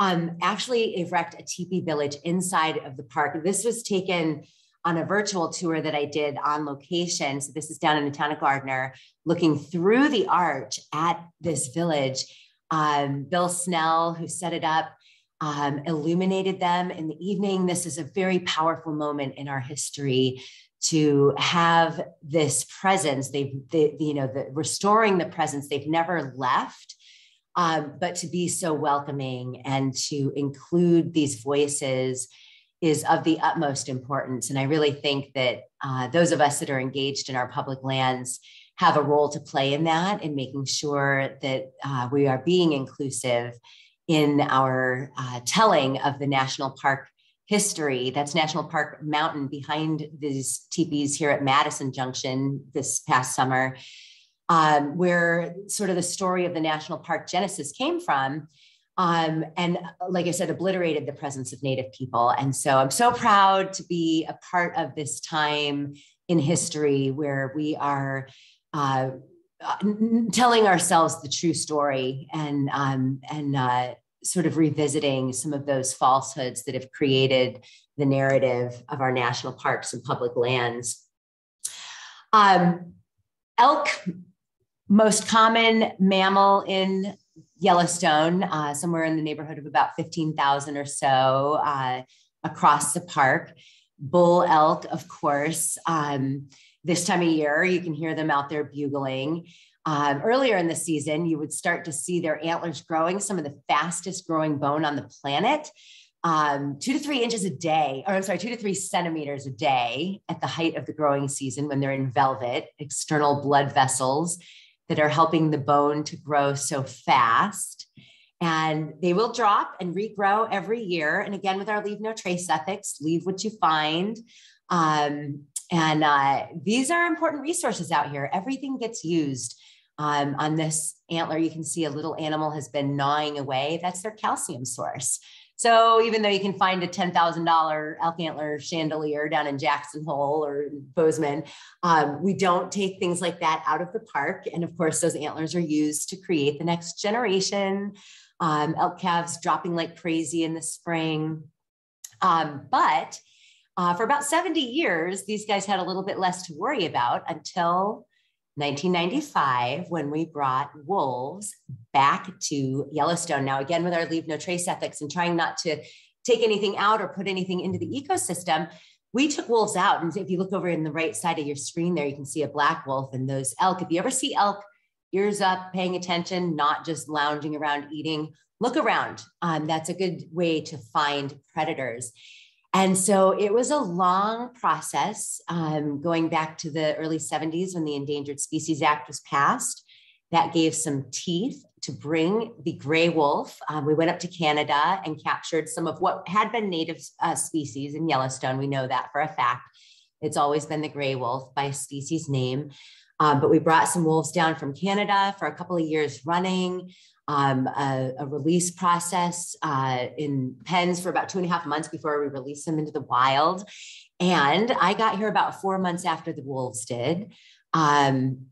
um, actually erect a teepee village inside of the park. This was taken on a virtual tour that I did on location. So this is down in the town of Gardiner, looking through the arch at this village. Um, Bill Snell, who set it up, um, illuminated them in the evening. This is a very powerful moment in our history to have this presence. They've they, you know the restoring the presence they've never left um, but to be so welcoming and to include these voices is of the utmost importance. And i really think that uh, those of us that are engaged in our public lands have a role to play in that in making sure that uh, we are being inclusive in our uh, telling of the national park history. That's National Park Mountain behind these teepees here at Madison Junction this past summer, um, where sort of the story of the national park genesis came from. Um, and like I said, obliterated the presence of Native people. And so I'm so proud to be a part of this time in history where we are uh, telling ourselves the true story and um, and uh, sort of revisiting some of those falsehoods that have created the narrative of our national parks and public lands. Um, elk, most common mammal in Yellowstone, uh, somewhere in the neighborhood of about 15,000 or so uh, across the park. Bull elk, of course. Um, this time of year, you can hear them out there bugling. Um, earlier in the season, you would start to see their antlers growing, some of the fastest growing bone on the planet, um, two to three inches a day, or I'm sorry, two to three centimeters a day at the height of the growing season when they're in velvet, external blood vessels that are helping the bone to grow so fast. And they will drop and regrow every year. And again, with our leave no trace ethics, leave what you find. Um, and uh, these are important resources out here. Everything gets used. Um, on this antler, you can see a little animal has been gnawing away. That's their calcium source. So even though you can find a $10,000 elk antler chandelier down in Jackson Hole or Bozeman, um, we don't take things like that out of the park. And of course, those antlers are used to create the next generation. Um, elk calves dropping like crazy in the spring. Um, but uh, for about 70 years, these guys had a little bit less to worry about until 1995 when we brought wolves back to Yellowstone. Now, again, with our leave no trace ethics and trying not to take anything out or put anything into the ecosystem, we took wolves out. And if you look over in the right side of your screen there, you can see a black wolf and those elk. If you ever see elk, ears up, paying attention, not just lounging around eating, look around. Um, that's a good way to find predators. And so it was a long process um, going back to the early 70s when the Endangered Species Act was passed. That gave some teeth to bring the gray wolf. Um, we went up to Canada and captured some of what had been native uh, species in Yellowstone. We know that for a fact. It's always been the gray wolf by species name. Um, but we brought some wolves down from Canada for a couple of years running um, a, a, release process uh, in pens for about two and a half months before we released them into the wild. And I got here about four months after the wolves did. Um,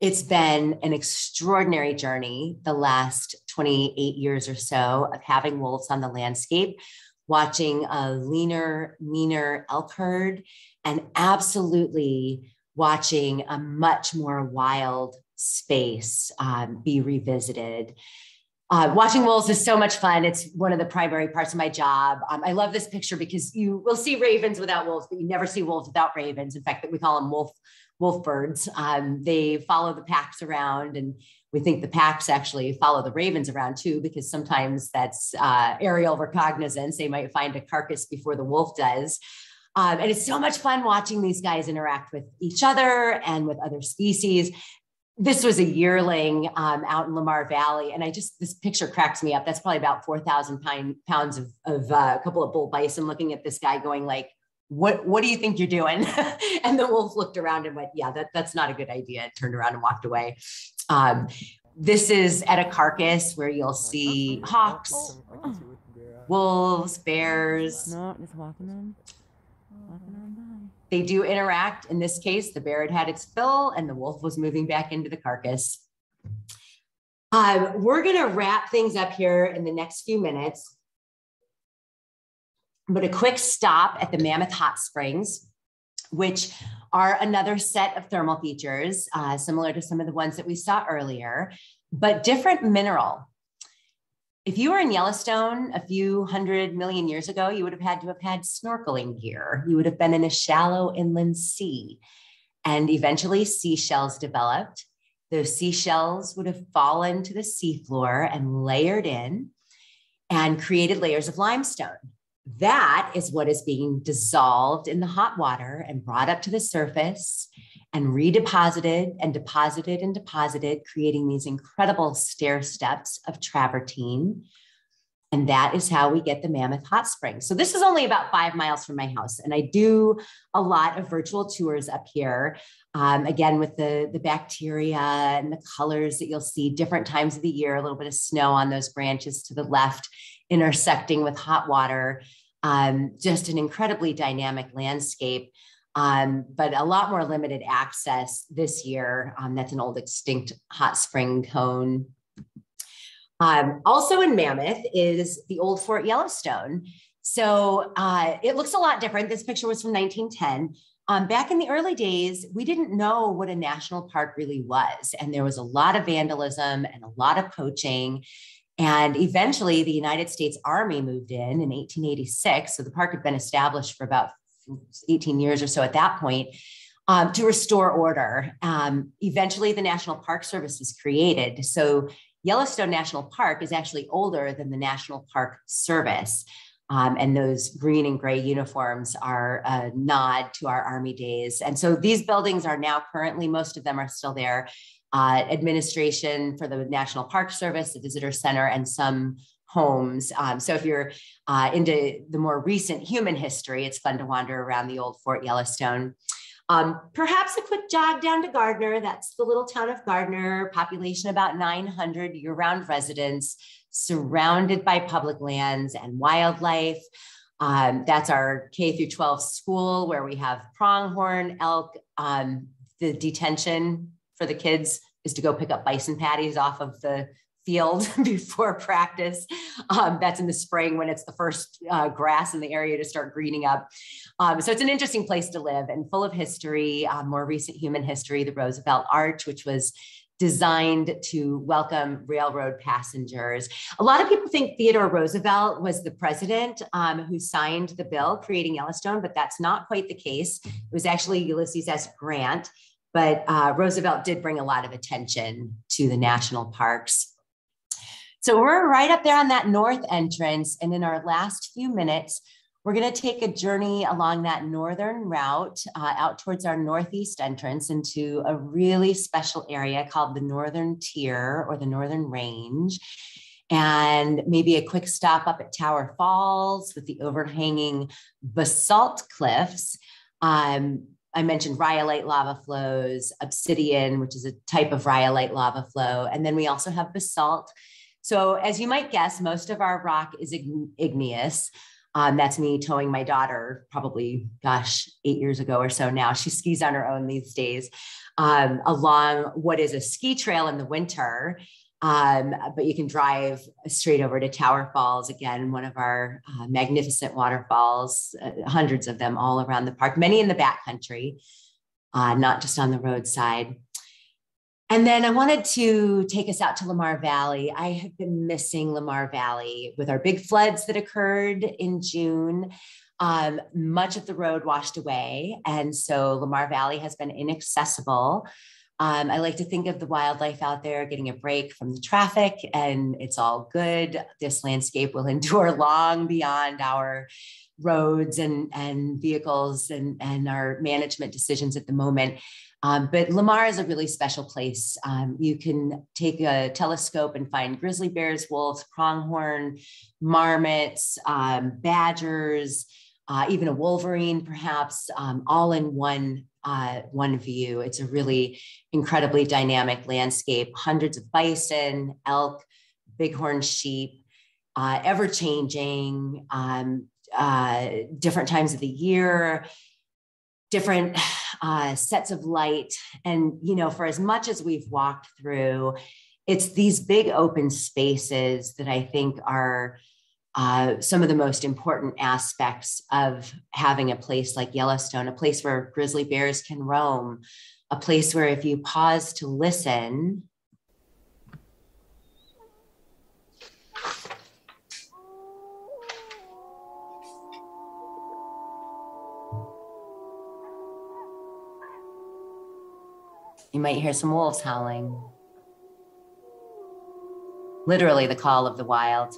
it's been an extraordinary journey the last 28 years or so of having wolves on the landscape, watching a leaner, meaner elk herd, and absolutely watching a much more wild space um, be revisited. Uh, watching wolves is so much fun. It's one of the primary parts of my job. Um, I love this picture because you will see ravens without wolves, but you never see wolves without ravens. In fact, that we call them wolf wolf birds. Um, they follow the packs around, and we think the packs actually follow the ravens around too, because sometimes that's uh, aerial reconnaissance. They might find a carcass before the wolf does. Um, and it's so much fun watching these guys interact with each other and with other species this was a yearling um, out in Lamar Valley, and I just this picture cracks me up. That's probably about four thousand pounds of, of uh, a couple of bull bison looking at this guy, going like, "What what do you think you're doing?" and the wolf looked around and went, "Yeah, that, that's not a good idea." It turned around and walked away. Um, this is at a carcass where you'll see hawks, wolves, bears. No, just walking in. Walking by. They do interact. In this case, the bear had had its fill and the wolf was moving back into the carcass. Um, we're going to wrap things up here in the next few minutes. But a quick stop at the Mammoth Hot Springs, which are another set of thermal features, uh, similar to some of the ones that we saw earlier, but different mineral if you were in Yellowstone a few hundred million years ago, you would have had to have had snorkeling gear. You would have been in a shallow inland sea. And eventually, seashells developed. Those seashells would have fallen to the seafloor and layered in and created layers of limestone. That is what is being dissolved in the hot water and brought up to the surface and redeposited and deposited and deposited, creating these incredible stair steps of travertine. And that is how we get the Mammoth Hot Springs. So this is only about five miles from my house. And I do a lot of virtual tours up here. Um, again, with the, the bacteria and the colors that you'll see different times of the year, a little bit of snow on those branches to the left, intersecting with hot water. Um, just an incredibly dynamic landscape um, but a lot more limited access this year. Um, that's an old extinct hot spring cone. Um, also in Mammoth is the old Fort Yellowstone. So uh, it looks a lot different. This picture was from 1910. Um, back in the early days, we didn't know what a national park really was. And there was a lot of vandalism and a lot of poaching. And eventually, the United States Army moved in in 1886. So the park had been established for about 18 years or so at that point, um, to restore order. Um, eventually, the National Park Service was created. So, Yellowstone National Park is actually older than the National Park Service. Um, and those green and gray uniforms are a nod to our Army days. And so these buildings are now currently, most of them are still there. Uh, administration for the National Park Service, the Visitor Center, and some homes. Um, so if you're uh, into the more recent human history, it's fun to wander around the old Fort Yellowstone. Um, perhaps a quick jog down to Gardiner. That's the little town of Gardiner, population about 900 year round residents, surrounded by public lands and wildlife. Um, that's our K through 12 school where we have pronghorn, elk. Um, the detention for the kids is to go pick up bison patties off of the field before practice. Um, that's in the spring when it's the first uh, grass in the area to start greening up. Um, so it's an interesting place to live and full of history, uh, more recent human history, the Roosevelt Arch, which was designed to welcome railroad passengers. A lot of people think Theodore Roosevelt was the president um, who signed the bill creating Yellowstone, but that's not quite the case. It was actually Ulysses S. Grant, but uh, Roosevelt did bring a lot of attention to the national parks. So we're right up there on that north entrance. And in our last few minutes, we're going to take a journey along that northern route uh, out towards our northeast entrance into a really special area called the Northern Tier or the Northern Range. And maybe a quick stop up at Tower Falls with the overhanging basalt cliffs. Um, I mentioned rhyolite lava flows, obsidian, which is a type of rhyolite lava flow. And then we also have basalt so, as you might guess, most of our rock is igneous. Um, that's me towing my daughter, probably, gosh, eight years ago or so now. She skis on her own these days um, along what is a ski trail in the winter. Um, but you can drive straight over to Tower Falls, again, one of our uh, magnificent waterfalls, uh, hundreds of them all around the park, many in the backcountry. uh, not just on the roadside. And then I wanted to take us out to Lamar Valley. I have been missing Lamar Valley with our big floods that occurred in June. Um, much of the road washed away. And so Lamar Valley has been inaccessible. Um, I like to think of the wildlife out there getting a break from the traffic, and it's all good. This landscape will endure long beyond our roads and, and vehicles and, and our management decisions at the moment. Um, but Lamar is a really special place. Um, you can take a telescope and find grizzly bears, wolves, pronghorn, marmots, um, badgers, uh, even a wolverine, perhaps, um, all in one uh, one view. It's a really incredibly dynamic landscape. Hundreds of bison, elk, bighorn sheep, uh, ever changing, um, uh, different times of the year different uh, sets of light. And, you know, for as much as we've walked through, it's these big open spaces that I think are uh, some of the most important aspects of having a place like Yellowstone, a place where grizzly bears can roam, a place where if you pause to listen, You might hear some wolves howling. Literally, the call of the wild.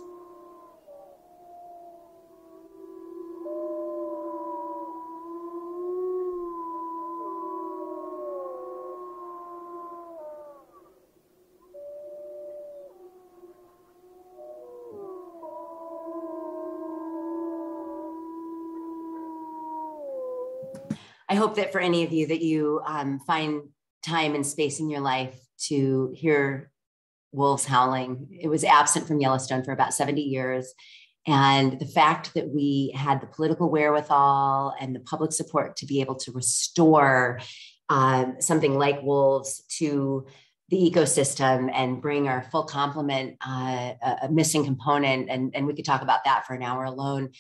I hope that for any of you that you um, find time and space in your life to hear wolves howling. It was absent from Yellowstone for about 70 years. And the fact that we had the political wherewithal and the public support to be able to restore um, something like wolves to the ecosystem and bring our full complement, uh, a missing component. And, and we could talk about that for an hour alone.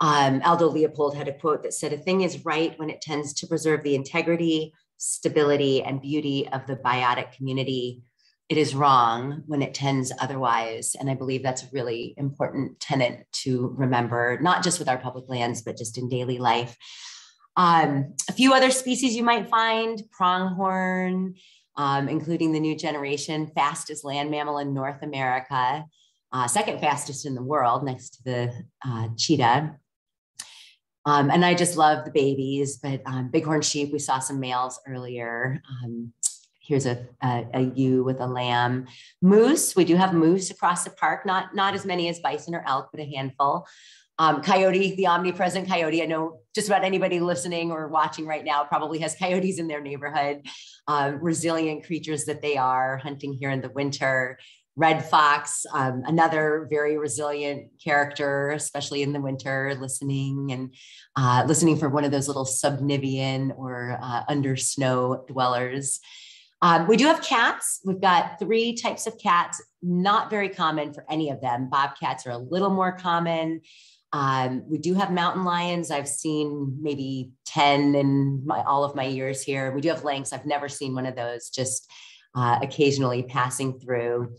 Um, Aldo Leopold had a quote that said, A thing is right when it tends to preserve the integrity, stability and beauty of the biotic community. It is wrong when it tends otherwise and i believe that's a really important tenet to remember not just with our public lands but just in daily life. Um, a few other species you might find pronghorn um, including the new generation fastest land mammal in north america uh, second fastest in the world next to the uh, cheetah um, and I just love the babies, but um, bighorn sheep, we saw some males earlier. Um, here's a, a, a ewe with a lamb. Moose, we do have moose across the park, not, not as many as bison or elk, but a handful. Um, coyote, the omnipresent coyote. I know just about anybody listening or watching right now probably has coyotes in their neighborhood. Um, resilient creatures that they are, hunting here in the winter. Red Fox, um, another very resilient character, especially in the winter, listening and uh, listening for one of those little subnivean or uh, under snow dwellers. Um, we do have cats. We've got three types of cats, not very common for any of them. Bobcats are a little more common. Um, we do have mountain lions. I've seen maybe 10 in my, all of my years here. We do have lynx. I've never seen one of those, just uh, occasionally passing through.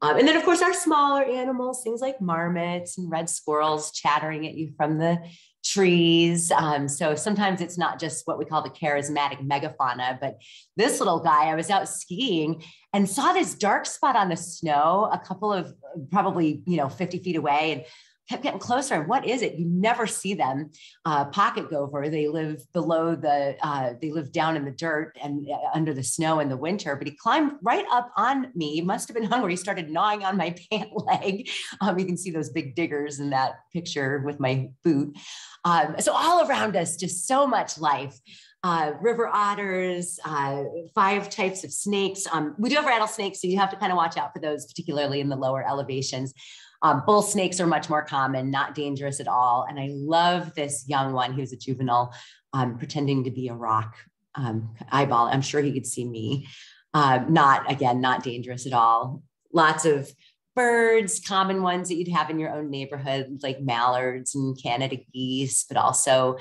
Um, and then, of course, our smaller animals, things like marmots and red squirrels chattering at you from the trees. Um, so sometimes it's not just what we call the charismatic megafauna, but this little guy, I was out skiing and saw this dark spot on the snow a couple of probably, you know, 50 feet away. And kept getting closer. And what is it? You never see them. Uh, pocket gopher. They live below the. Uh, they live down in the dirt and uh, under the snow in the winter. But he climbed right up on me. Must have been hungry. He started gnawing on my pant leg. Um, you can see those big diggers in that picture with my boot. Um, so all around us, just so much life. Uh, river otters, uh, five types of snakes. Um, we do have rattlesnakes, so you have to kind of watch out for those, particularly in the lower elevations. Um, bull snakes are much more common, not dangerous at all. And I love this young one who's a juvenile um, pretending to be a rock um, eyeball. I'm sure he could see me. Uh, not, again, not dangerous at all. Lots of birds, common ones that you'd have in your own neighborhood, like mallards and Canada geese, but also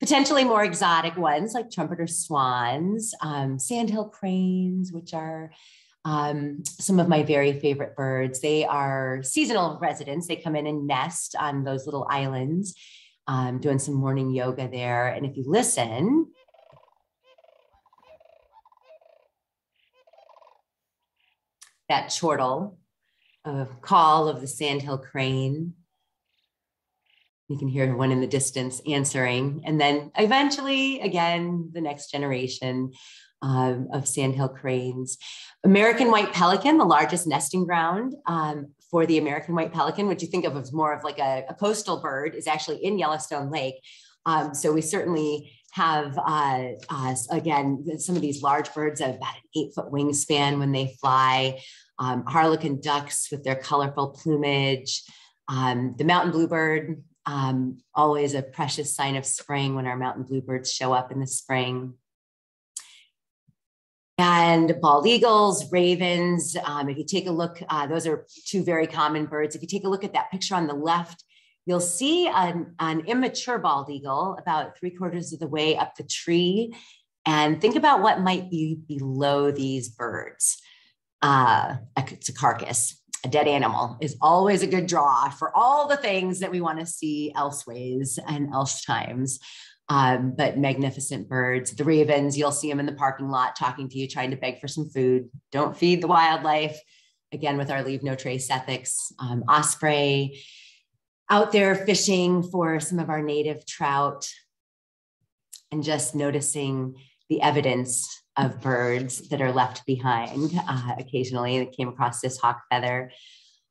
potentially more exotic ones like trumpeter swans, um, sandhill cranes, which are um, some of my very favorite birds. They are seasonal residents. They come in and nest on those little islands, um, doing some morning yoga there. And if you listen, that chortle, a call of the sandhill crane. You can hear one in the distance answering. And then eventually, again, the next generation um, of sandhill cranes. American white pelican, the largest nesting ground um, for the American white pelican, which you think of as more of like a, a coastal bird, is actually in Yellowstone Lake. Um, so we certainly have, uh, uh, again, some of these large birds have about an eight foot wingspan when they fly, um, harlequin ducks with their colorful plumage, um, the mountain bluebird, um, always a precious sign of spring when our mountain bluebirds show up in the spring and bald eagles, ravens. Um, if you take a look, uh, those are two very common birds. If you take a look at that picture on the left, you'll see an, an immature bald eagle about three quarters of the way up the tree. And think about what might be below these birds. Uh, it's a carcass, a dead animal is always a good draw for all the things that we want to see elseways and else times um, but magnificent birds. The ravens, you'll see them in the parking lot talking to you, trying to beg for some food. Don't feed the wildlife. Again, with our leave no trace ethics. Um, osprey, out there fishing for some of our native trout, and just noticing the evidence of birds that are left behind. Uh, occasionally, I came across this hawk feather.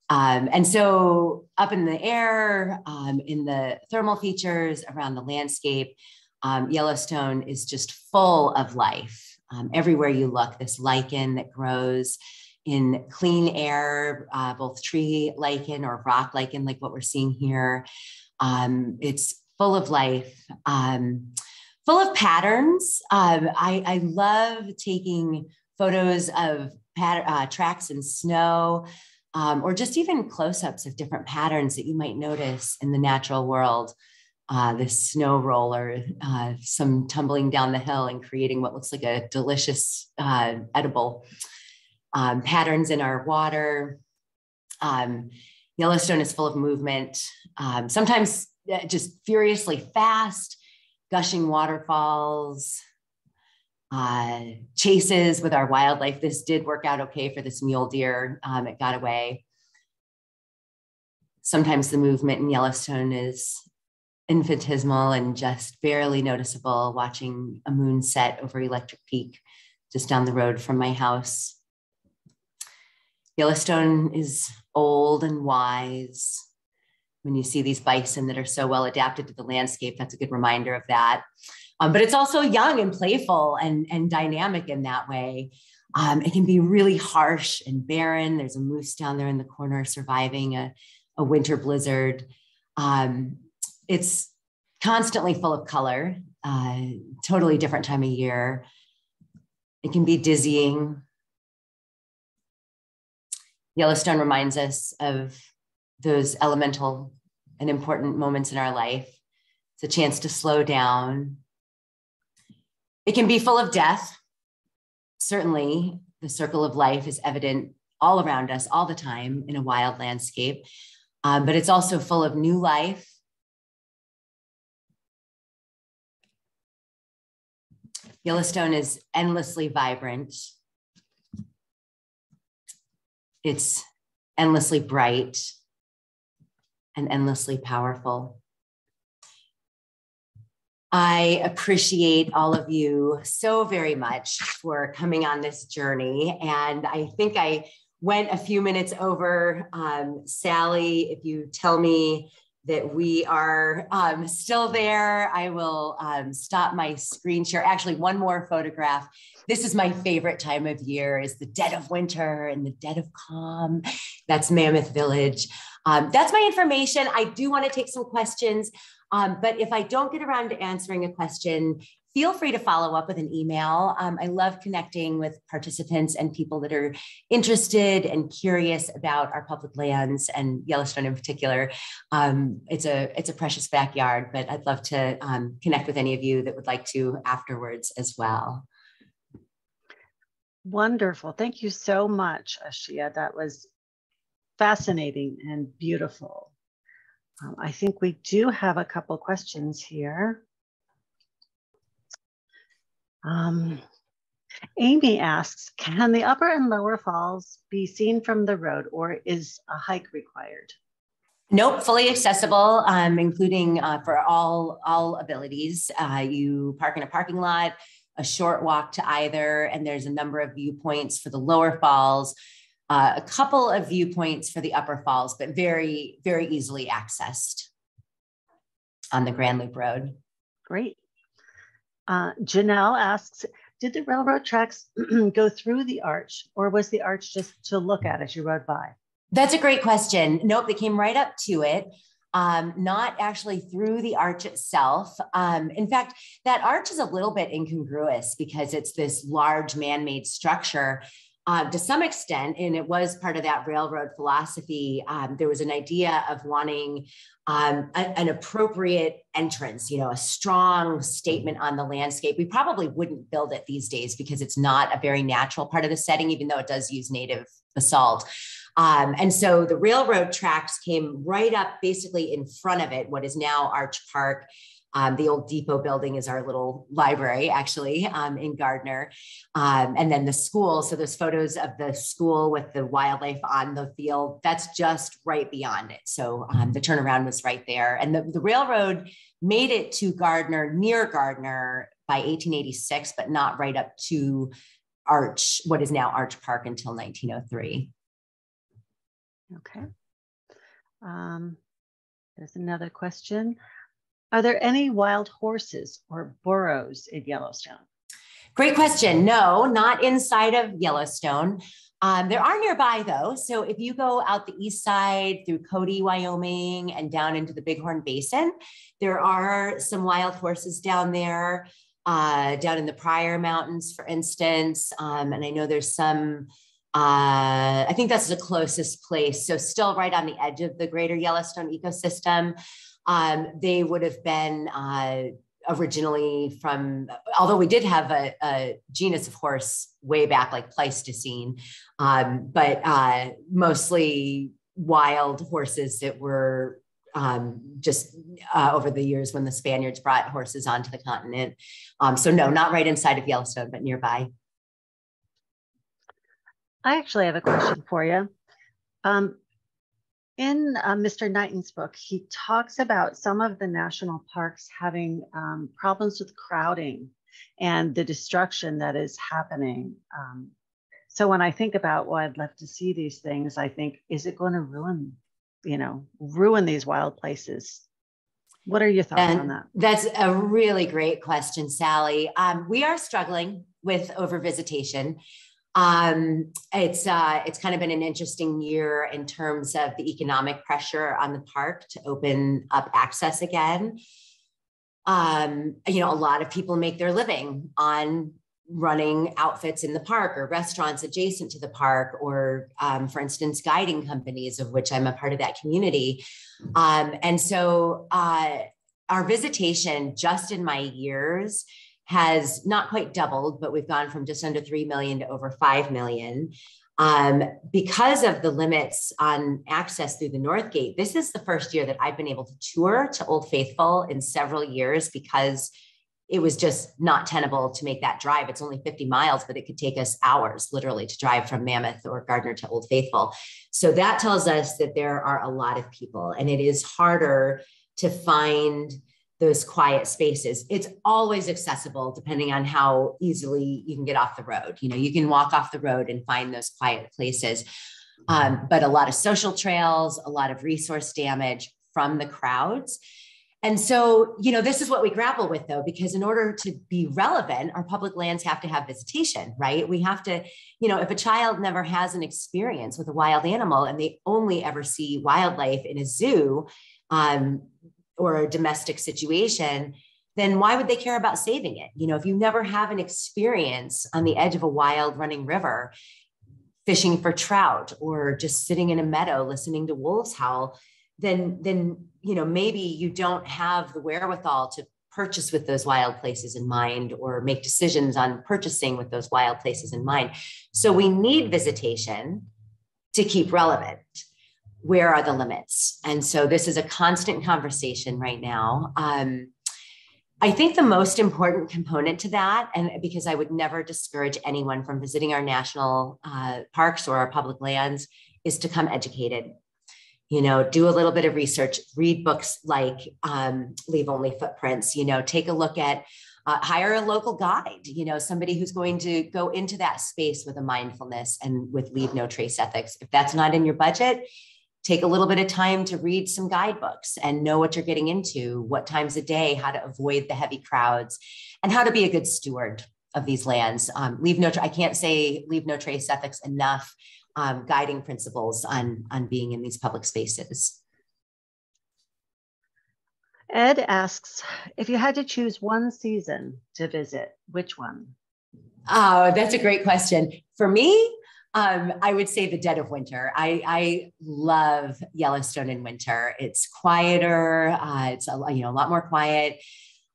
Um, and so, up in the air, um, in the thermal features around the landscape, um, Yellowstone is just full of life. Um, everywhere you look, this lichen that grows in clean air, uh, both tree lichen or rock lichen, like what we're seeing here. Um, it's full of life, um, full of patterns. I, I love taking photos of uh, tracks in snow um, or just even close ups of different patterns that you might notice in the natural world. Uh, this snow roller, uh, some tumbling down the hill and creating what looks like a delicious uh, edible. Um, patterns in our water. Um, Yellowstone is full of movement, um, sometimes uh, just furiously fast, gushing waterfalls, uh, chases with our wildlife. This did work out okay for this mule deer. Um, it got away. Sometimes the movement in Yellowstone is infinitesimal and just barely noticeable watching a moon set over Electric Peak just down the road from my house. Yellowstone is old and wise. When you see these bison that are so well adapted to the landscape, that's a good reminder of that. Um, but it's also young and playful and, and dynamic in that way. Um, it can be really harsh and barren. There's a moose down there in the corner surviving a, a winter blizzard. Um, it's constantly full of color, uh, totally different time of year. It can be dizzying. Yellowstone reminds us of those elemental and important moments in our life. It's a chance to slow down, it can be full of death. Certainly, the circle of life is evident all around us all the time in a wild landscape, um, but it's also full of new life. Yellowstone is endlessly vibrant. It's endlessly bright and endlessly powerful. I appreciate all of you so very much for coming on this journey. And I think I went a few minutes over. Um, Sally, if you tell me that we are um, still there, I will um, stop my screen share. Actually, one more photograph. This is my favorite time of year is the dead of winter and the dead of calm. That's Mammoth Village. Um, that's my information. I do want to take some questions. Um, but if I don't get around to answering a question, feel free to follow up with an email. Um, I love connecting with participants and people that are interested and curious about our public lands and Yellowstone in particular. Um, it's a it's a precious backyard, but I'd love to um, connect with any of you that would like to afterwards as well. Wonderful. Thank you so much, Ashea. That was fascinating and beautiful. Um, I think we do have a couple questions here. Um, Amy asks, can the upper and lower falls be seen from the road or is a hike required? Nope, fully accessible, um, including uh, for all all abilities. Uh, you park in a parking lot, a short walk to either, and there's a number of viewpoints for the lower falls, uh, a couple of viewpoints for the upper falls, but very very easily accessed on the Grand Loop Road. Great. Uh, Janelle asks, did the railroad tracks go through the arch or was the arch just to look at as you rode by? That's a great question. Nope, they came right up to it. Um, not actually through the arch itself. Um, in fact, that arch is a little bit incongruous because it's this large man made structure uh, to some extent, and it was part of that railroad philosophy. Um, there was an idea of wanting um, a, an appropriate entrance, you know, a strong statement on the landscape. We probably wouldn't build it these days because it's not a very natural part of the setting, even though it does use native basalt. Um, and so the railroad tracks came right up basically in front of it, what is now Arch Park. Um, the old depot building is our little library, actually, um, in Gardiner. Um, and then the school. So there's photos of the school with the wildlife on the field. That's just right beyond it. So um, the turnaround was right there. And the, the railroad made it to Gardiner, near Gardiner by 1886, but not right up to Arch, what is now Arch Park until 1903. Okay. Um, there's another question. Are there any wild horses or burros in Yellowstone? Great question. No, not inside of Yellowstone. Um, there are nearby though. So if you go out the east side through Cody, Wyoming, and down into the Bighorn Basin, there are some wild horses down there, uh, down in the Pryor Mountains, for instance. Um, and I know there's some, uh, I think that's the closest place. So still right on the edge of the greater Yellowstone ecosystem. Um, they would have been uh, originally from, although we did have a, a, genus of horse way back, like Pleistocene, um, but uh, mostly wild horses that were um, just uh, over the years when the Spaniards brought horses onto the continent. Um, so, no, not right inside of Yellowstone, but nearby. I actually have a question for you. Um, in uh, Mr. Knighton's book, he talks about some of the national parks having um, problems with crowding and the destruction that is happening. Um, so when I think about, well, I'd love to see these things, I think, is it going to ruin, you know, ruin these wild places? What are your thoughts and on that? That's a really great question, Sally. Um, we are struggling with overvisitation um, it's uh, it's kind of been an interesting year in terms of the economic pressure on the park to open up access again. Um, you know, a lot of people make their living on running outfits in the park or restaurants adjacent to the park, or um, for instance, guiding companies, of which I'm a part of that community. Um, and so uh, our visitation just in my years has not quite doubled, but we've gone from just under 3 million to over 5 million. Um, because of the limits on access through the North Gate, this is the first year that I've been able to tour to Old Faithful in several years because it was just not tenable to make that drive. It's only 50 miles, but it could take us hours literally to drive from Mammoth or Gardiner to Old Faithful. So that tells us that there are a lot of people and it is harder to find those quiet spaces. It's always accessible depending on how easily you can get off the road. You know, you can walk off the road and find those quiet places. Um, but a lot of social trails, a lot of resource damage from the crowds. And so, you know, this is what we grapple with though, because in order to be relevant, our public lands have to have visitation, right? We have to, you know, if a child never has an experience with a wild animal and they only ever see wildlife in a zoo, um, or a domestic situation, then why would they care about saving it? You know, if you never have an experience on the edge of a wild running river, fishing for trout or just sitting in a meadow listening to wolves howl, then then you know maybe you don't have the wherewithal to purchase with those wild places in mind or make decisions on purchasing with those wild places in mind. So we need visitation to keep relevant. Where are the limits? And so this is a constant conversation right now. Um, I think the most important component to that, and because I would never discourage anyone from visiting our national uh, parks or our public lands, is to come educated. You know, do a little bit of research, read books like um, Leave Only Footprints, you know, take a look at, uh, hire a local guide, you know, somebody who's going to go into that space with a mindfulness and with Leave No Trace ethics. If that's not in your budget, take a little bit of time to read some guidebooks and know what you're getting into, what times a day, how to avoid the heavy crowds, and how to be a good steward of these lands. Um, leave no, I can't say leave no trace ethics enough um, guiding principles on, on being in these public spaces. Ed asks, if you had to choose one season to visit, which one? Oh, that's a great question. For me, um, I would say the dead of winter. I, I love Yellowstone in winter. It's quieter. Uh, it's a, you know a lot more quiet.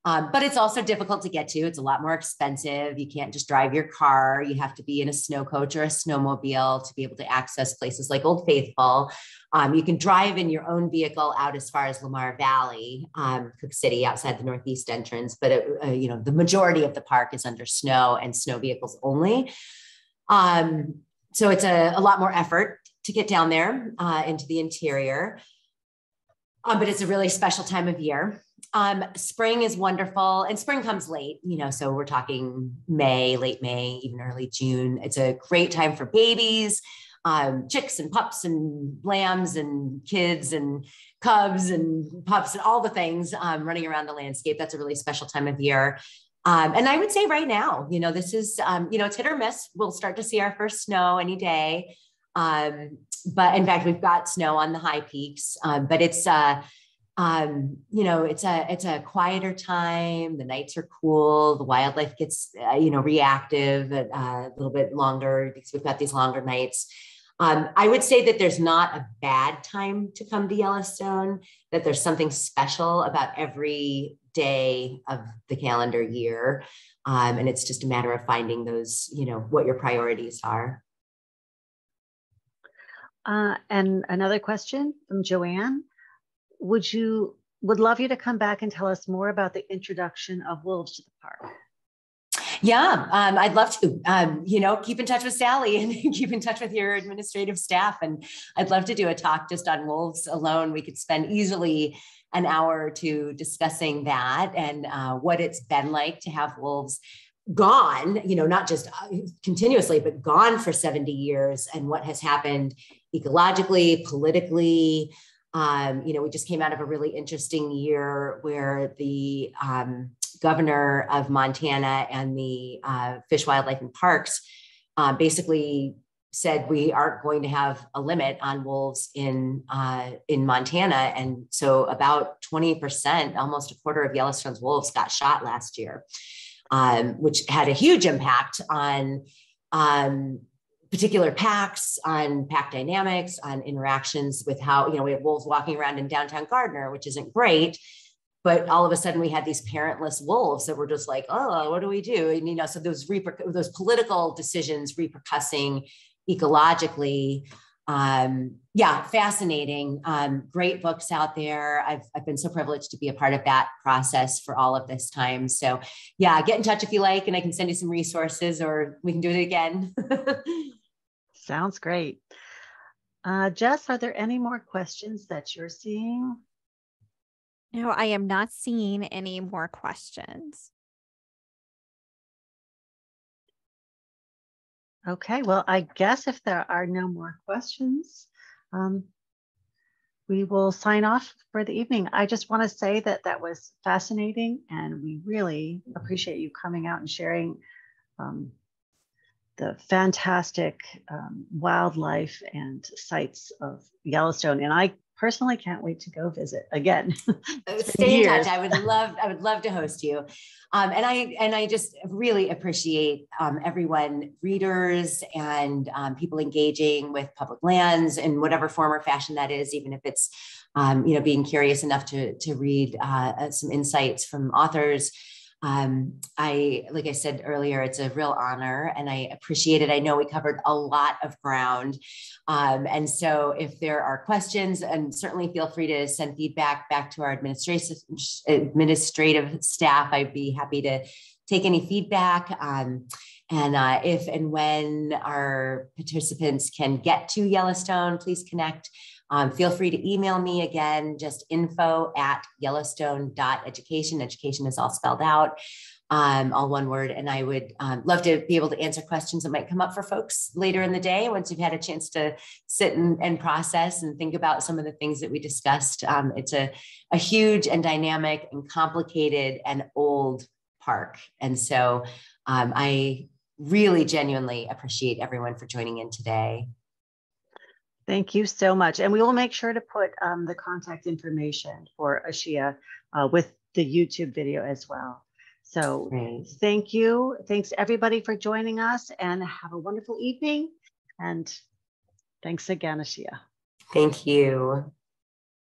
Um, but it's also difficult to get to. It's a lot more expensive. You can't just drive your car. You have to be in a snow coach or a snowmobile to be able to access places like Old Faithful. Um, you can drive in your own vehicle out as far as Lamar Valley, um, Cooke City, outside the northeast entrance. But it, uh, you know the majority of the park is under snow and snow vehicles only. Um, so it's a, a lot more effort to get down there uh, into the interior. Um, but it's a really special time of year. Um, spring is wonderful, and spring comes late, you know. So we're talking May, late May, even early June. It's a great time for babies, um, chicks and pups and lambs and kids and cubs and pups and all the things um, running around the landscape. That's a really special time of year. Um, and I would say right now, you know, this is, um, you know, it's hit or miss. We'll start to see our first snow any day. Um, but in fact, we've got snow on the high peaks, um, but it's, uh, um, you know, it's a, it's a quieter time. The nights are cool. The wildlife gets, uh, you know, reactive uh, a little bit longer because we've got these longer nights. Um, I would say that there's not a bad time to come to Yellowstone, that there's something special about every day of the calendar year. Um, and it's just a matter of finding those, you know, what your priorities are. Uh, and another question from Joanne. Would you, would love you to come back and tell us more about the introduction of wolves to the park. Yeah, um, I'd love to. Um, you know, keep in touch with Sally and keep in touch with your administrative staff. And I'd love to do a talk just on wolves alone. We could spend easily an hour or two discussing that and uh, what it's been like to have wolves gone, you know, not just uh, continuously, but gone for 70 years and what has happened ecologically, politically. Um, you know, we just came out of a really interesting year where the um, governor of Montana and the uh, Fish, Wildlife, and Parks uh, basically said we aren't going to have a limit on wolves in uh, in Montana, and so about twenty percent, almost a quarter of Yellowstone's wolves got shot last year, um, which had a huge impact on um, particular packs, on pack dynamics, on interactions with how you know we have wolves walking around in downtown Gardiner, which isn't great but all of a sudden we had these parentless wolves that were just like oh what do we do? And you know so those reper- those political decisions repercussing ecologically um, yeah fascinating um, great books out there. I've, I've been so privileged to be a part of that process for all of this time. So yeah get in touch if you like and i can send you some resources or we can do it again. Sounds great. Uh, jess are there any more questions that you're seeing? No i am not seeing any more questions Okay, well, I guess if there are no more questions, um, we will sign off for the evening. I just want to say that that was fascinating and we really appreciate you coming out and sharing um, the fantastic um, wildlife and sites of Yellowstone. And I personally can't wait to go visit again. Uh, stay in touch. I would love, I would love to host you. Um, and I and I just really appreciate um, everyone, readers and um, people engaging with public lands in whatever form or fashion that is, even if it's um, you know being curious enough to to read uh, some insights from authors um, I, like I said earlier, it's a real honor and I appreciate it. I know we covered a lot of ground. Um, and so if there are questions, and certainly feel free to send feedback back to our administrative, administrative staff, I'd be happy to take any feedback. Um, and uh, if and when our participants can get to Yellowstone, please connect um, feel free to email me again, just info at yellowstone.education. Education is all spelled out, um, all one word. And I would um, love to be able to answer questions that might come up for folks later in the day once you've had a chance to sit and, and process and think about some of the things that we discussed. Um, it's a, a huge and dynamic and complicated and old park. And so um, I really genuinely appreciate everyone for joining in today. Thank you so much. And we will make sure to put um, the contact information for Ashea uh, with the YouTube video as well. So Great. thank you. Thanks everybody for joining us and have a wonderful evening. And thanks again, Ashea. Thank you.